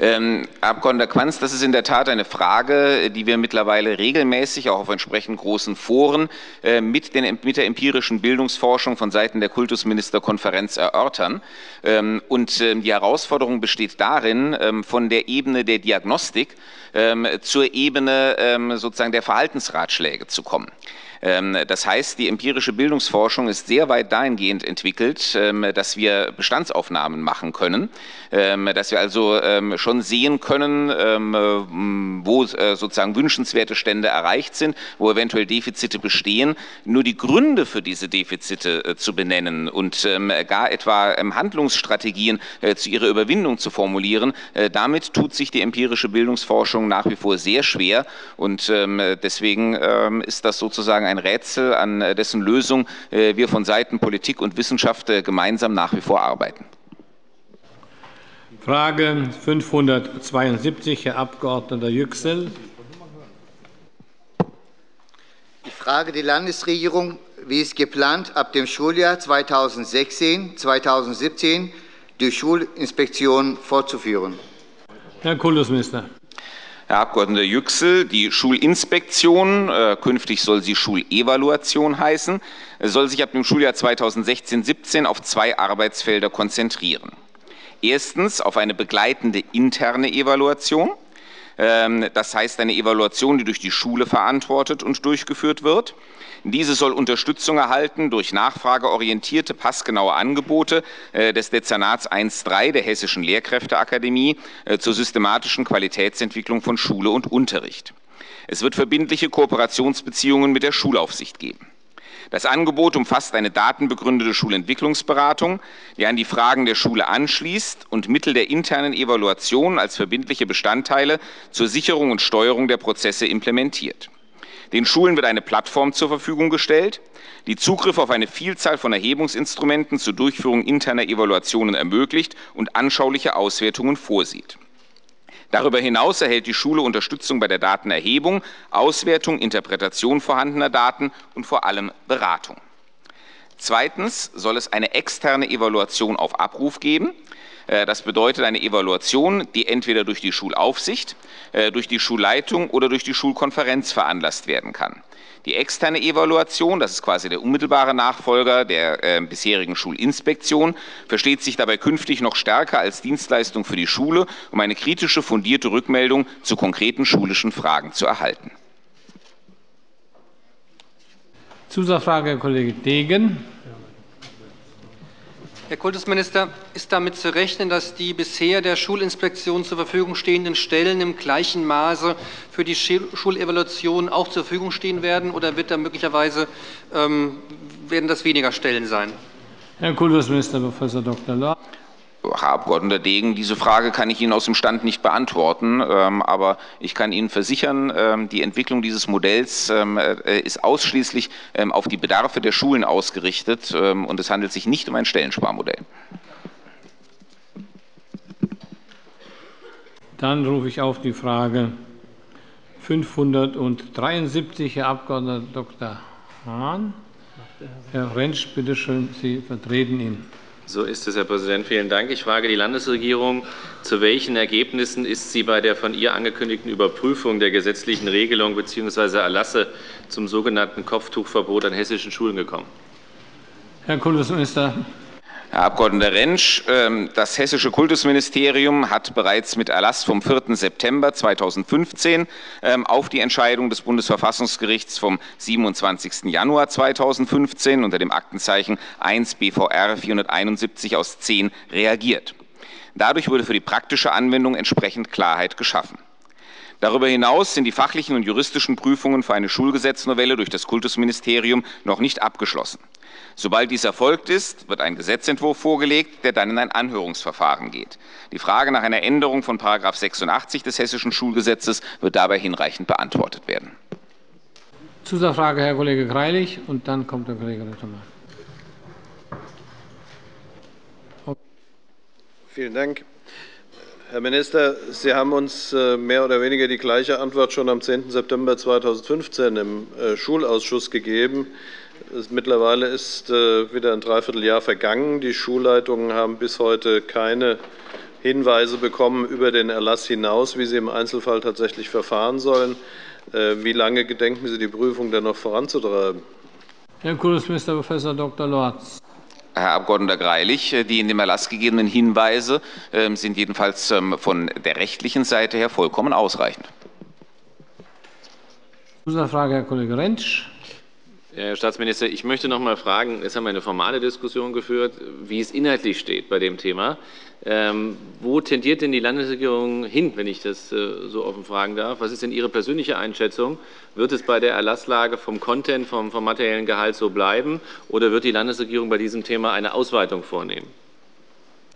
Ähm, Herr Abg. Quanz, das ist in der Tat eine Frage, die wir mittlerweile regelmäßig auch auf entsprechend großen Foren äh, mit, den, mit, der empirischen Bildungsforschung von Seiten der Kultusministerkonferenz erörtern. Ähm, und ähm, die Herausforderung besteht darin, ähm, von der Ebene der Diagnostik ähm, zur Ebene ähm, sozusagen der Verhaltensratschläge zu kommen. Ähm, das heißt, die empirische Bildungsforschung ist sehr weit dahingehend entwickelt, ähm, dass wir Bestandsaufnahmen machen können, ähm, dass wir also schon sehen können, wo äh, sozusagen wünschenswerte Stände erreicht sind, wo eventuell Defizite bestehen. Nur die Gründe für diese Defizite äh, zu benennen und gar etwa Handlungsstrategien äh, zu ihrer Überwindung zu formulieren, damit tut sich die empirische Bildungsforschung nach wie vor sehr schwer und deswegen ist das sozusagen ein Rätsel, an äh, dessen Lösung äh, wir von Seiten Politik und Wissenschaft äh, gemeinsam nach wie vor arbeiten. Frage 572, Herr Abg. Yüksel. Ich frage die Landesregierung, wie es geplant ab dem Schuljahr 2016-2017 die Schulinspektion fortzuführen. Herr Kultusminister. Herr Abg. Yüksel, die Schulinspektion, äh, künftig soll sie Schulevaluation heißen, soll sich ab dem Schuljahr 2016-17 auf zwei Arbeitsfelder konzentrieren. Erstens auf eine begleitende interne Evaluation. Ähm, das heißt eine Evaluation, die durch die Schule verantwortet und durchgeführt wird. Diese soll Unterstützung erhalten durch nachfrageorientierte, passgenaue Angebote äh, des Dezernats 1.3 der Hessischen Lehrkräfteakademie äh, zur systematischen Qualitätsentwicklung von Schule und Unterricht. Es wird verbindliche Kooperationsbeziehungen mit der Schulaufsicht geben. Das Angebot umfasst eine datenbegründete Schulentwicklungsberatung, die an die Fragen der Schule anschließt und Mittel der internen Evaluation als verbindliche Bestandteile zur Sicherung und Steuerung der Prozesse implementiert. Den Schulen wird eine Plattform zur Verfügung gestellt, die Zugriff auf eine Vielzahl von Erhebungsinstrumenten zur Durchführung interner Evaluationen ermöglicht und anschauliche Auswertungen vorsieht. Darüber hinaus erhält die Schule Unterstützung bei der Datenerhebung, Auswertung, Interpretation vorhandener Daten und vor allem Beratung. Zweitens soll es eine externe Evaluation auf Abruf geben. Äh, das bedeutet eine Evaluation, die entweder durch die Schulaufsicht, äh, durch die Schulleitung oder durch die Schulkonferenz veranlasst werden kann. Die externe Evaluation, das ist quasi der unmittelbare Nachfolger der äh, bisherigen Schulinspektion, versteht sich dabei künftig noch stärker als Dienstleistung für die Schule, um eine kritische, fundierte Rückmeldung zu konkreten schulischen Fragen zu erhalten. Zusatzfrage, Herr Kollege Degen. Herr Kultusminister, ist damit zu rechnen, dass die bisher der Schulinspektion zur Verfügung stehenden Stellen im gleichen Maße für die Schulevaluation auch zur Verfügung stehen werden, oder wird da möglicherweise ähm, werden das weniger Stellen sein? Herr Kultusminister, Prof. Dr. Lorz. Herr Abg. Degen, diese Frage kann ich Ihnen aus dem Stand nicht beantworten. Ähm, aber ich kann Ihnen versichern, ähm, die Entwicklung dieses Modells ähm, äh, ist ausschließlich auf die Bedarfe der Schulen ausgerichtet. Und es handelt sich nicht um ein Stellensparmodell. Dann rufe ich auf die Frage 573, Herr Abg. Dr. Hahn. Herr Rentsch, bitte schön, Sie vertreten ihn. So ist es, Herr Präsident. Vielen Dank. Ich frage die Landesregierung, zu welchen Ergebnissen ist sie bei der von ihr angekündigten Überprüfung der gesetzlichen Regelung bzw. Erlasse zum sogenannten Kopftuchverbot an hessischen Schulen gekommen? Herr Kultusminister. Herr Abg. Rentsch, ähm, das Hessische Kultusministerium hat bereits mit Erlass vom 4. September 2015 ähm, auf die Entscheidung des Bundesverfassungsgerichts vom 27. Januar 2015 unter dem Aktenzeichen 1 BVR 471 aus 10 reagiert. Dadurch wurde für die praktische Anwendung entsprechend Klarheit geschaffen. Darüber hinaus sind die fachlichen und juristischen Prüfungen für eine Schulgesetznovelle durch das Kultusministerium noch nicht abgeschlossen. Sobald dies erfolgt ist, wird ein Gesetzentwurf vorgelegt, der dann in ein Anhörungsverfahren geht. Die Frage nach einer Änderung von 86 des Hessischen Schulgesetzes wird dabei hinreichend beantwortet werden. Zusatzfrage, Herr Kollege Greilich, und dann kommt der Kollege Rittermann. Vielen Dank. Herr Minister, Sie haben uns äh, mehr oder weniger die gleiche Antwort schon am 10. September 2015 im äh, Schulausschuss gegeben. Mittlerweile ist äh, wieder ein Dreivierteljahr vergangen. Die Schulleitungen haben bis heute keine Hinweise bekommen über den Erlass hinaus, wie Sie im Einzelfall tatsächlich verfahren sollen. Äh, wie lange gedenken Sie, die Prüfung denn noch voranzutreiben? Herr Kultusminister Prof. Dr. Lorz. Herr Abg. Greilich, die in dem Erlass gegebenen Hinweise ähm, sind jedenfalls ähm, von der rechtlichen Seite her vollkommen ausreichend. Zusatzfrage, Herr Kollege Rentsch. Herr Staatsminister, ich möchte noch einmal fragen, jetzt haben wir eine formale Diskussion geführt, wie es inhaltlich steht bei dem Thema. Ähm, wo tendiert denn die Landesregierung hin, wenn ich das äh, so offen fragen darf? Was ist denn Ihre persönliche Einschätzung? Wird es bei der Erlasslage vom Content, vom, vom materiellen Gehalt so bleiben oder wird die Landesregierung bei diesem Thema eine Ausweitung vornehmen?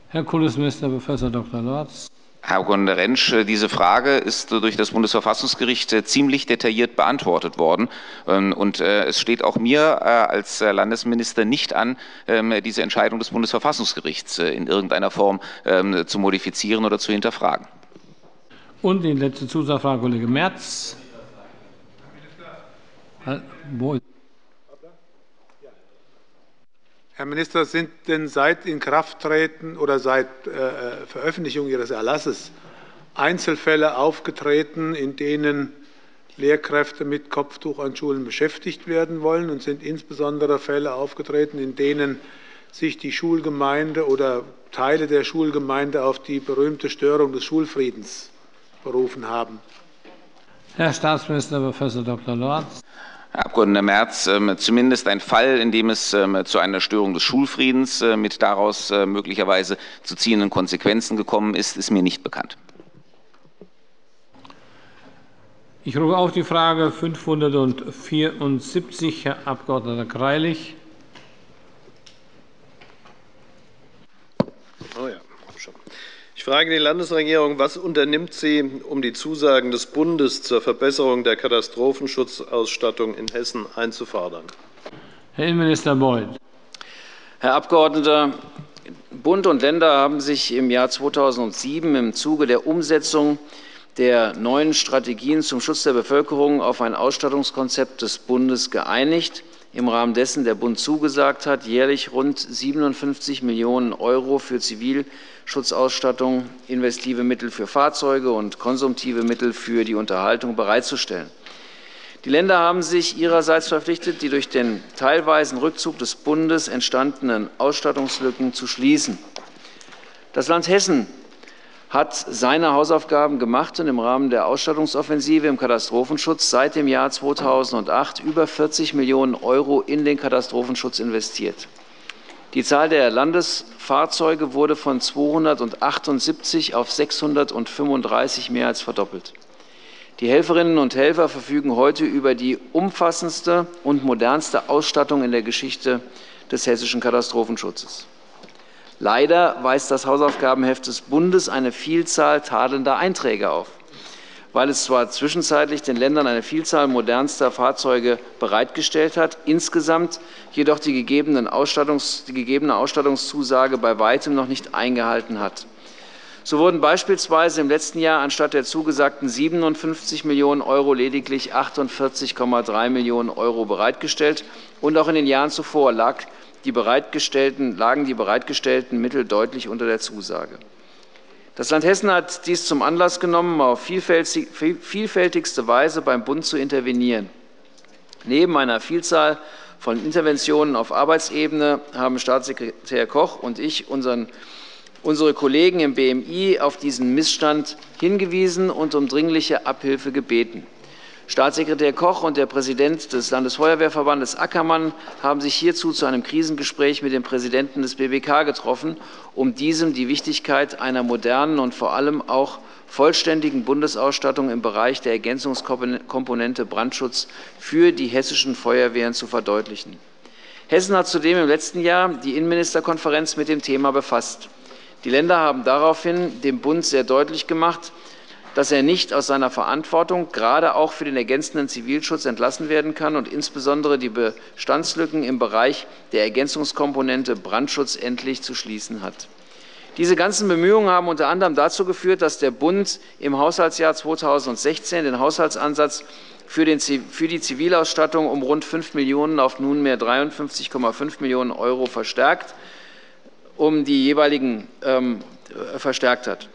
Herr Kultusminister Prof. Dr. Lorz. Herr Abg. Rentsch, diese Frage ist durch das Bundesverfassungsgericht äh, ziemlich detailliert beantwortet worden. Ähm, und äh, es steht auch mir äh, als Landesminister nicht an, ähm, diese Entscheidung des Bundesverfassungsgerichts in irgendeiner Form ähm, zu modifizieren oder zu hinterfragen. Und die letzte Zusatzfrage, Kollege Merz. Wo ist Herr Minister, sind denn seit Inkrafttreten oder seit äh, Veröffentlichung Ihres Erlasses Einzelfälle aufgetreten, in denen Lehrkräfte mit Kopftuch an Schulen beschäftigt werden wollen? Und sind insbesondere Fälle aufgetreten, in denen sich die Schulgemeinde oder Teile der Schulgemeinde auf die berühmte Störung des Schulfriedens berufen haben? Herr Staatsminister Prof. Dr. Lorz. Herr Abg. Merz, ähm, zumindest ein Fall, in dem es ähm, zu einer Störung des Schulfriedens äh, mit daraus äh, möglicherweise zu ziehenden Konsequenzen gekommen ist, ist mir nicht bekannt. Ich rufe auf die Frage 574, Herr Abg. Greilich. Oh ja frage die Landesregierung, was unternimmt sie, um die Zusagen des Bundes zur Verbesserung der Katastrophenschutzausstattung in Hessen einzufordern? Herr Innenminister Beuth. Herr Abgeordneter, Bund und Länder haben sich im Jahr 2007 im Zuge der Umsetzung der neuen Strategien zum Schutz der Bevölkerung auf ein Ausstattungskonzept des Bundes geeinigt, im Rahmen dessen der Bund zugesagt hat, jährlich rund 57 Millionen Euro für Zivil- Schutzausstattung, investive Mittel für Fahrzeuge und konsumtive Mittel für die Unterhaltung bereitzustellen. Die Länder haben sich ihrerseits verpflichtet, die durch den teilweisen Rückzug des Bundes entstandenen Ausstattungslücken zu schließen. Das Land Hessen hat seine Hausaufgaben gemacht und im Rahmen der Ausstattungsoffensive im Katastrophenschutz seit dem Jahr 2008 über 40 Millionen Euro in den Katastrophenschutz investiert. Die Zahl der Landesfahrzeuge wurde von 278 auf 635 mehr als verdoppelt. Die Helferinnen und Helfer verfügen heute über die umfassendste und modernste Ausstattung in der Geschichte des hessischen Katastrophenschutzes. Leider weist das Hausaufgabenheft des Bundes eine Vielzahl tadelnder Einträge auf weil es zwar zwischenzeitlich den Ländern eine Vielzahl modernster Fahrzeuge bereitgestellt hat, insgesamt jedoch die, Ausstattungs-, die gegebene Ausstattungszusage bei weitem noch nicht eingehalten hat. So wurden beispielsweise im letzten Jahr anstatt der zugesagten 57 Millionen Euro lediglich 48,3 Millionen Euro bereitgestellt. Und auch in den Jahren zuvor lag die lagen die bereitgestellten Mittel deutlich unter der Zusage. Das Land Hessen hat dies zum Anlass genommen, auf vielfältigste Weise beim Bund zu intervenieren. Neben einer Vielzahl von Interventionen auf Arbeitsebene haben Staatssekretär Koch und ich unseren, unsere Kollegen im BMI auf diesen Missstand hingewiesen und um dringliche Abhilfe gebeten. Staatssekretär Koch und der Präsident des Landesfeuerwehrverbandes Ackermann haben sich hierzu zu einem Krisengespräch mit dem Präsidenten des BBK getroffen, um diesem die Wichtigkeit einer modernen und vor allem auch vollständigen Bundesausstattung im Bereich der Ergänzungskomponente Brandschutz für die hessischen Feuerwehren zu verdeutlichen. Hessen hat zudem im letzten Jahr die Innenministerkonferenz mit dem Thema befasst. Die Länder haben daraufhin dem Bund sehr deutlich gemacht, dass er nicht aus seiner Verantwortung gerade auch für den ergänzenden Zivilschutz entlassen werden kann und insbesondere die Bestandslücken im Bereich der Ergänzungskomponente Brandschutz endlich zu schließen hat. Diese ganzen Bemühungen haben unter anderem dazu geführt, dass der Bund im Haushaltsjahr 2016 den Haushaltsansatz für, den, für die Zivilausstattung um rund 5 Millionen auf nunmehr 53,5 Millionen Euro verstärkt, um die jeweiligen ähm, verstärkt hat.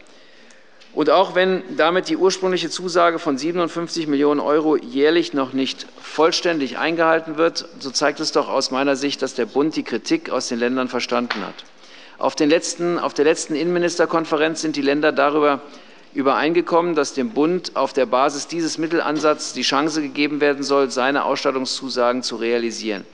Und auch wenn damit die ursprüngliche Zusage von 57 Millionen € jährlich noch nicht vollständig eingehalten wird, so zeigt es doch aus meiner Sicht, dass der Bund die Kritik aus den Ländern verstanden hat. Auf, letzten, auf der letzten Innenministerkonferenz sind die Länder darüber übereingekommen, dass dem Bund auf der Basis dieses Mittelansatzes die Chance gegeben werden soll, seine Ausstattungszusagen zu realisieren.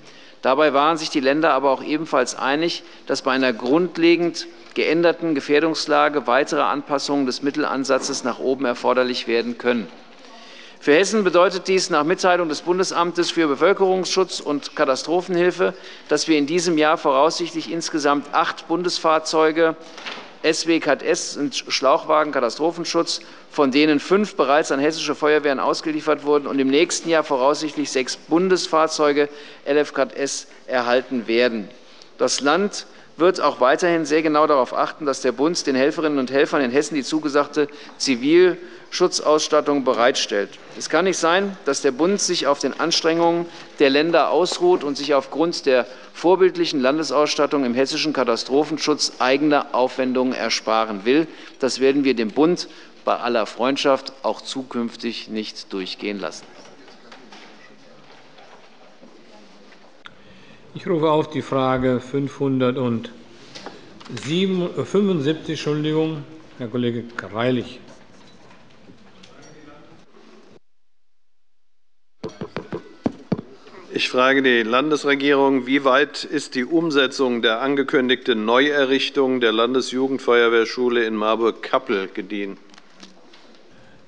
Dabei waren sich die Länder aber auch ebenfalls einig, dass bei einer grundlegend geänderten Gefährdungslage weitere Anpassungen des Mittelansatzes nach oben erforderlich werden können. Für Hessen bedeutet dies nach Mitteilung des Bundesamtes für Bevölkerungsschutz und Katastrophenhilfe, dass wir in diesem Jahr voraussichtlich insgesamt acht Bundesfahrzeuge SWKS und Schlauchwagen Katastrophenschutz, von denen fünf bereits an hessische Feuerwehren ausgeliefert wurden und im nächsten Jahr voraussichtlich sechs Bundesfahrzeuge LFKS erhalten werden. Das Land wird auch weiterhin sehr genau darauf achten, dass der Bund den Helferinnen und Helfern in Hessen die zugesagte Zivilschutzausstattung bereitstellt. Es kann nicht sein, dass der Bund sich auf den Anstrengungen der Länder ausruht und sich aufgrund der vorbildlichen Landesausstattung im hessischen Katastrophenschutz eigene Aufwendungen ersparen will. Das werden wir dem Bund bei aller Freundschaft auch zukünftig nicht durchgehen lassen. Ich rufe auf die Frage 575, Entschuldigung, Herr Kollege Greilich. Ich frage die Landesregierung, wie weit ist die Umsetzung der angekündigten Neuerrichtung der Landesjugendfeuerwehrschule in Marburg-Kappel gediehen?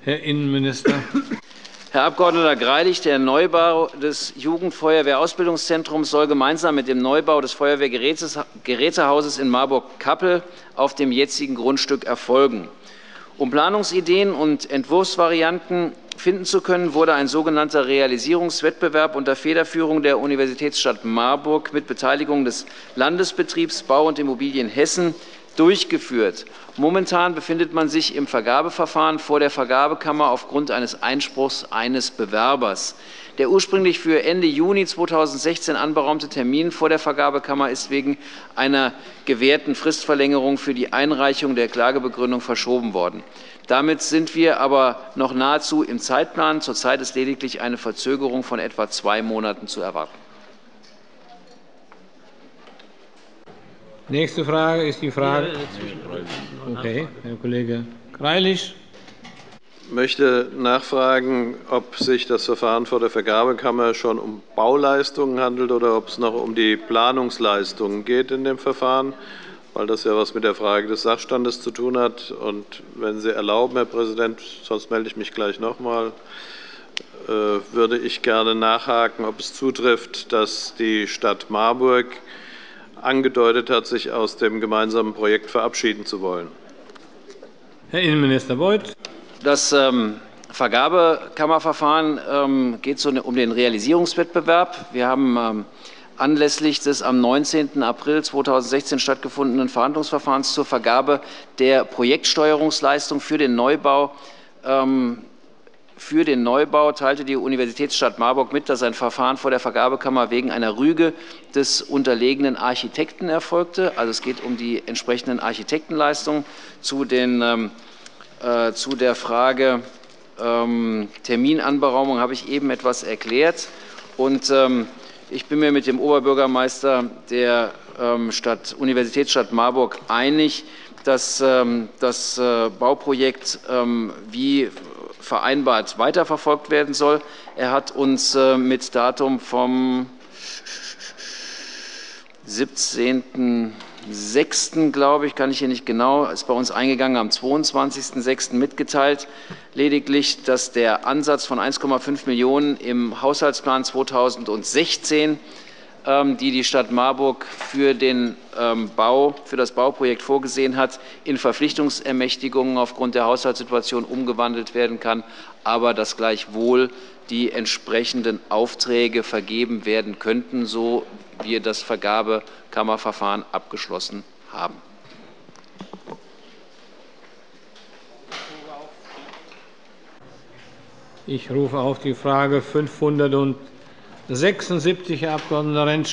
Herr Innenminister. Herr Abg. Greilich, der Neubau des Jugendfeuerwehrausbildungszentrums soll gemeinsam mit dem Neubau des Feuerwehrgerätehauses in Marburg-Kappel auf dem jetzigen Grundstück erfolgen. Um Planungsideen und Entwurfsvarianten finden zu können, wurde ein sogenannter Realisierungswettbewerb unter Federführung der Universitätsstadt Marburg mit Beteiligung des Landesbetriebs Bau und Immobilien Hessen durchgeführt. Momentan befindet man sich im Vergabeverfahren vor der Vergabekammer aufgrund eines Einspruchs eines Bewerbers. Der ursprünglich für Ende Juni 2016 anberaumte Termin vor der Vergabekammer ist wegen einer gewährten Fristverlängerung für die Einreichung der Klagebegründung verschoben worden. Damit sind wir aber noch nahezu im Zeitplan. Zurzeit ist lediglich eine Verzögerung von etwa zwei Monaten zu erwarten. Nächste Frage ist die Frage. Okay, Herr Kollege Greilich. Ich möchte nachfragen, ob sich das Verfahren vor der Vergabekammer schon um Bauleistungen handelt oder ob es noch um die Planungsleistungen geht in dem Verfahren, weil das ja etwas mit der Frage des Sachstandes zu tun hat. Und wenn Sie erlauben, Herr Präsident, sonst melde ich mich gleich noch einmal, äh, würde ich gerne nachhaken, ob es zutrifft, dass die Stadt Marburg angedeutet hat, sich aus dem gemeinsamen Projekt verabschieden zu wollen. Herr Innenminister Beuth. Das ähm, Vergabekammerverfahren ähm, geht um den Realisierungswettbewerb. Wir haben ähm, anlässlich des am 19. April 2016 stattgefundenen Verhandlungsverfahrens zur Vergabe der Projektsteuerungsleistung für den Neubau für den Neubau teilte die Universitätsstadt Marburg mit, dass ein Verfahren vor der Vergabekammer wegen einer Rüge des unterlegenen Architekten erfolgte. Also es geht um die entsprechenden Architektenleistungen. Zu, den, ähm, äh, zu der Frage ähm, Terminanberaumung habe ich eben etwas erklärt. Und ähm, ich bin mir mit dem Oberbürgermeister der ähm, Stadt, Universitätsstadt Marburg einig, dass ähm, das äh, Bauprojekt ähm, wie vereinbart weiterverfolgt werden soll. Er hat uns äh, mit Datum vom 17.06. glaube ich, kann ich hier nicht genau, ist bei uns eingegangen am 22.06. mitgeteilt, lediglich, dass der Ansatz von 1,5 Millionen im Haushaltsplan 2016 ähm, die die Stadt Marburg für, den ähm, Bau, für das Bauprojekt vorgesehen hat, in Verpflichtungsermächtigungen aufgrund der Haushaltssituation umgewandelt werden kann, aber dass gleichwohl die entsprechenden Aufträge vergeben werden könnten, so wir das Vergabekammerverfahren abgeschlossen haben. Ich rufe auf die Frage 500 und 76, Herr Abg. Rentsch.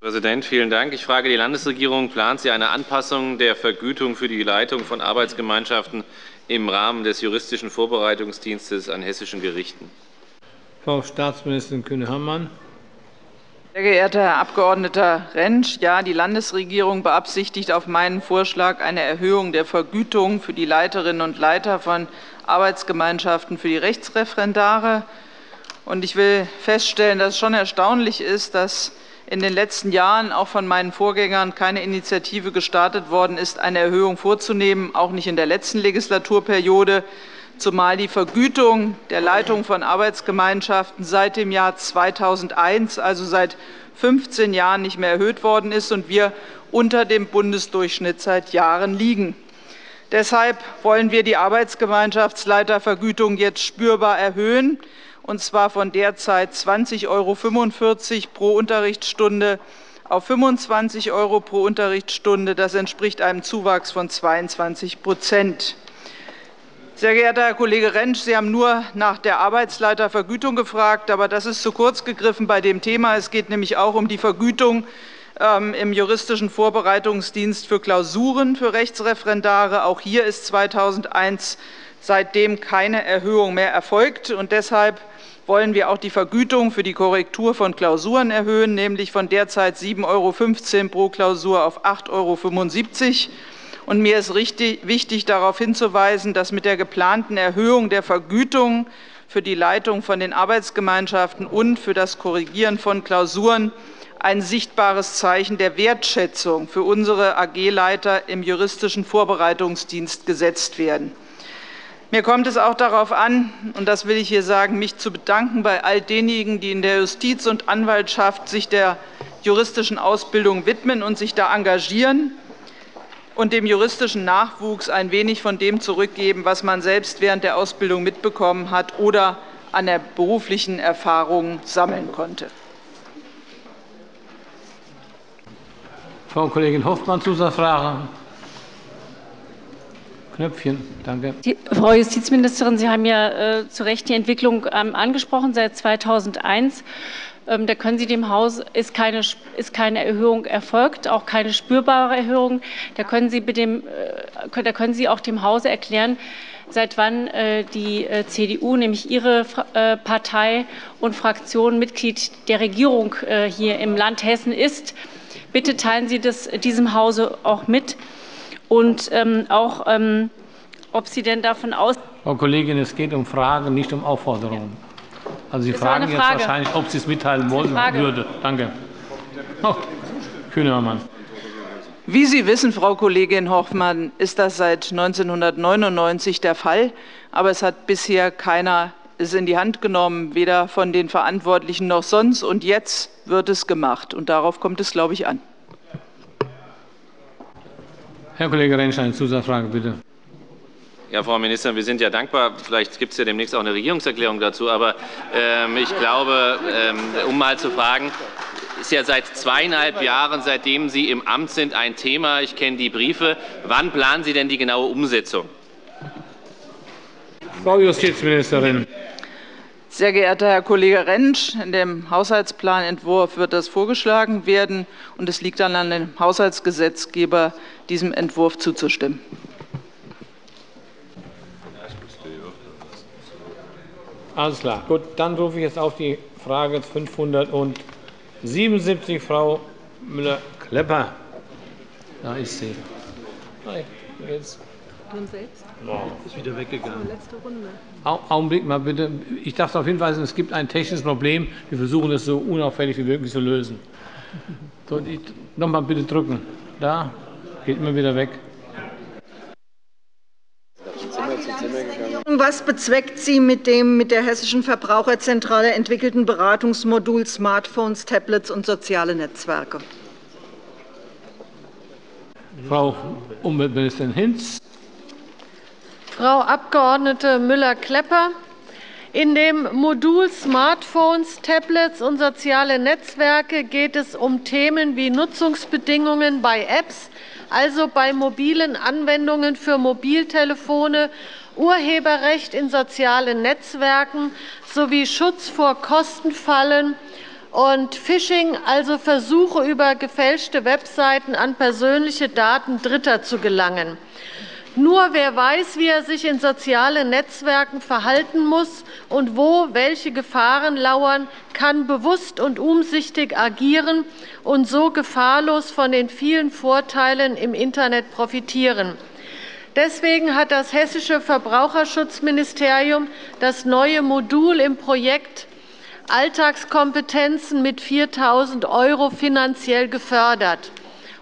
Präsident, vielen Dank. Ich frage die Landesregierung, plant sie eine Anpassung der Vergütung für die Leitung von Arbeitsgemeinschaften im Rahmen des juristischen Vorbereitungsdienstes an hessischen Gerichten? Frau Staatsministerin Kühne-Hörmann. Sehr geehrter Herr Abg. Rentsch, ja, die Landesregierung beabsichtigt auf meinen Vorschlag eine Erhöhung der Vergütung für die Leiterinnen und Leiter von Arbeitsgemeinschaften für die Rechtsreferendare. Ich will feststellen, dass es schon erstaunlich ist, dass in den letzten Jahren auch von meinen Vorgängern keine Initiative gestartet worden ist, eine Erhöhung vorzunehmen, auch nicht in der letzten Legislaturperiode, zumal die Vergütung der Leitung von Arbeitsgemeinschaften seit dem Jahr 2001, also seit 15 Jahren, nicht mehr erhöht worden ist und wir unter dem Bundesdurchschnitt seit Jahren liegen. Deshalb wollen wir die Arbeitsgemeinschaftsleitervergütung jetzt spürbar erhöhen und zwar von derzeit 20,45 € pro Unterrichtsstunde auf 25 € pro Unterrichtsstunde. Das entspricht einem Zuwachs von 22% Sehr geehrter Herr Kollege Rentsch, Sie haben nur nach der Arbeitsleitervergütung gefragt, aber das ist zu kurz gegriffen bei dem Thema. Es geht nämlich auch um die Vergütung im juristischen Vorbereitungsdienst für Klausuren für Rechtsreferendare. Auch hier ist 2001 seitdem keine Erhöhung mehr erfolgt. Und deshalb wollen wir auch die Vergütung für die Korrektur von Klausuren erhöhen, nämlich von derzeit 7,15 € pro Klausur auf 8,75 €. Und mir ist wichtig, darauf hinzuweisen, dass mit der geplanten Erhöhung der Vergütung für die Leitung von den Arbeitsgemeinschaften und für das Korrigieren von Klausuren ein sichtbares Zeichen der Wertschätzung für unsere AG-Leiter im juristischen Vorbereitungsdienst gesetzt werden. Mir kommt es auch darauf an, und das will ich hier sagen, mich zu bedanken bei all denjenigen, die in der Justiz und Anwaltschaft sich der juristischen Ausbildung widmen und sich da engagieren und dem juristischen Nachwuchs ein wenig von dem zurückgeben, was man selbst während der Ausbildung mitbekommen hat oder an der beruflichen Erfahrung sammeln konnte. Frau Kollegin Hoffmann, Zusatzfrage. Knöpfchen, danke. Die, Frau Justizministerin, Sie haben ja äh, zu Recht die Entwicklung ähm, angesprochen seit 2001. Ähm, da können Sie dem Haus ist keine, ist keine Erhöhung erfolgt, auch keine spürbare Erhöhung. Da können Sie, dem, äh, da können Sie auch dem Hause erklären, seit wann äh, die äh, CDU, nämlich Ihre äh, Partei und Fraktion, Mitglied der Regierung äh, hier im Land Hessen ist. Bitte teilen Sie das diesem Hause auch mit und ähm, auch, ähm, ob Sie denn davon aus. Frau Kollegin, es geht um Fragen, nicht um Aufforderungen. Also Sie fragen jetzt wahrscheinlich, ob Sie es mitteilen wollen würde. Danke. Oh, Kühnemann. Wie Sie wissen, Frau Kollegin Hoffmann, ist das seit 1999 der Fall. Aber es hat bisher keiner es in die Hand genommen, weder von den Verantwortlichen noch sonst. Und jetzt wird es gemacht. Und darauf kommt es, glaube ich, an. Herr Kollege Rentsch, eine Zusatzfrage, bitte. Ja, Frau Ministerin, wir sind ja dankbar. Vielleicht gibt es ja demnächst auch eine Regierungserklärung dazu. Aber ähm, ich glaube, ähm, um mal zu fragen, ist ja seit zweieinhalb Jahren, seitdem Sie im Amt sind, ein Thema. Ich kenne die Briefe. Wann planen Sie denn die genaue Umsetzung? Frau Justizministerin. Sehr geehrter Herr Kollege Rentsch, in dem Haushaltsplanentwurf wird das vorgeschlagen werden, und es liegt dann an dem Haushaltsgesetzgeber, diesem Entwurf zuzustimmen. Alles klar. Gut, dann rufe ich jetzt auf die Frage 577, Frau Müller-Klepper. Da ist sie. Hi, jetzt. Und selbst? Ja. Ist wieder weggegangen. Letzte Runde. Augenblick mal bitte. Ich darf darauf hinweisen, es gibt ein technisches Problem. Wir versuchen es so unauffällig wie möglich zu lösen. So, noch mal bitte drücken. Da geht immer wieder weg. Was bezweckt sie mit dem mit der Hessischen Verbraucherzentrale entwickelten Beratungsmodul Smartphones, Tablets und soziale Netzwerke? Frau Umweltministerin Hinz. Frau Abg. Müller-Klepper, in dem Modul Smartphones, Tablets und soziale Netzwerke geht es um Themen wie Nutzungsbedingungen bei Apps, also bei mobilen Anwendungen für Mobiltelefone, Urheberrecht in sozialen Netzwerken sowie Schutz vor Kostenfallen und Phishing, also Versuche über gefälschte Webseiten an persönliche Daten Dritter zu gelangen. Nur wer weiß, wie er sich in sozialen Netzwerken verhalten muss und wo welche Gefahren lauern, kann bewusst und umsichtig agieren und so gefahrlos von den vielen Vorteilen im Internet profitieren. Deswegen hat das Hessische Verbraucherschutzministerium das neue Modul im Projekt Alltagskompetenzen mit 4.000 € finanziell gefördert.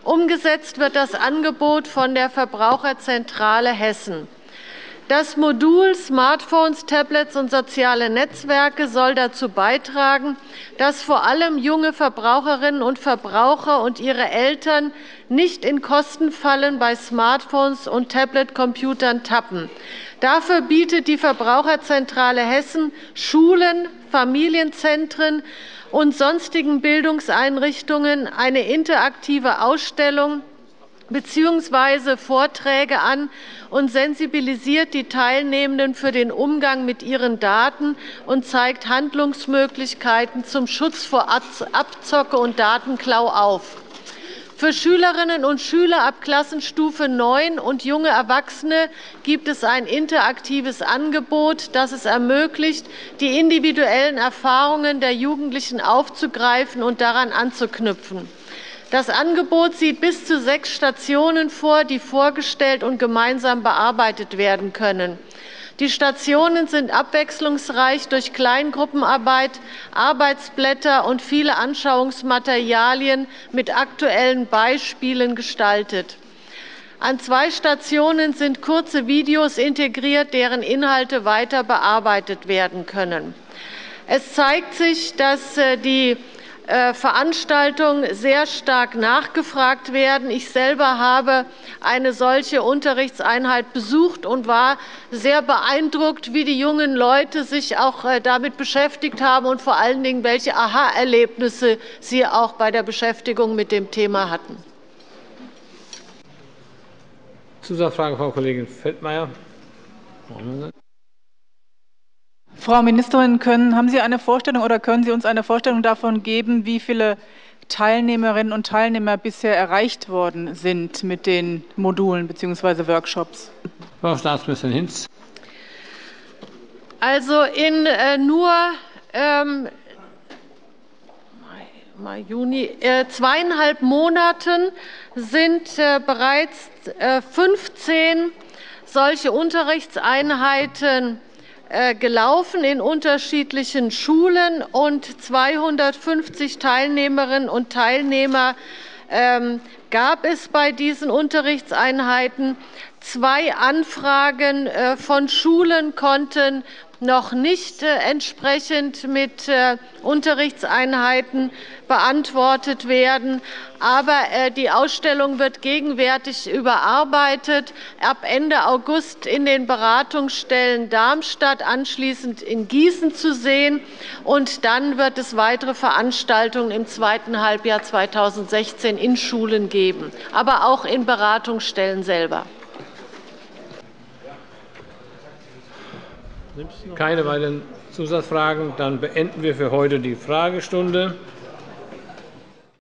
Umgesetzt wird das Angebot von der Verbraucherzentrale Hessen. Das Modul Smartphones, Tablets und soziale Netzwerke soll dazu beitragen, dass vor allem junge Verbraucherinnen und Verbraucher und ihre Eltern nicht in Kostenfallen bei Smartphones und Tablet-Computern tappen. Dafür bietet die Verbraucherzentrale Hessen Schulen, Familienzentren und sonstigen Bildungseinrichtungen eine interaktive Ausstellung bzw. Vorträge an und sensibilisiert die Teilnehmenden für den Umgang mit ihren Daten und zeigt Handlungsmöglichkeiten zum Schutz vor Abzocke und Datenklau auf. Für Schülerinnen und Schüler ab Klassenstufe 9 und junge Erwachsene gibt es ein interaktives Angebot, das es ermöglicht, die individuellen Erfahrungen der Jugendlichen aufzugreifen und daran anzuknüpfen. Das Angebot sieht bis zu sechs Stationen vor, die vorgestellt und gemeinsam bearbeitet werden können. Die Stationen sind abwechslungsreich durch Kleingruppenarbeit, Arbeitsblätter und viele Anschauungsmaterialien mit aktuellen Beispielen gestaltet. An zwei Stationen sind kurze Videos integriert, deren Inhalte weiter bearbeitet werden können. Es zeigt sich, dass äh, die Veranstaltungen sehr stark nachgefragt werden. Ich selber habe eine solche Unterrichtseinheit besucht und war sehr beeindruckt, wie die jungen Leute sich auch äh, damit beschäftigt haben und vor allen Dingen, welche Aha-Erlebnisse sie auch bei der Beschäftigung mit dem Thema hatten. Zusatzfrage, Frau Kollegin Feldmayer. Frau Ministerin, können, haben Sie eine Vorstellung oder können Sie uns eine Vorstellung davon geben, wie viele Teilnehmerinnen und Teilnehmer bisher erreicht worden sind mit den Modulen bzw. Workshops? Frau Staatsministerin Hinz. Also in äh, nur ähm, Mai, Juni, äh, zweieinhalb Monaten sind äh, bereits äh, 15 solche Unterrichtseinheiten äh, gelaufen in unterschiedlichen Schulen, und 250 Teilnehmerinnen und Teilnehmer ähm, gab es bei diesen Unterrichtseinheiten. Zwei Anfragen äh, von Schulen konnten noch nicht äh, entsprechend mit äh, Unterrichtseinheiten beantwortet werden. Aber äh, die Ausstellung wird gegenwärtig überarbeitet, ab Ende August in den Beratungsstellen Darmstadt, anschließend in Gießen zu sehen. Und dann wird es weitere Veranstaltungen im zweiten Halbjahr 2016 in Schulen geben, aber auch in Beratungsstellen selber. Keine weiteren Zusatzfragen. Dann beenden wir für heute die Fragestunde.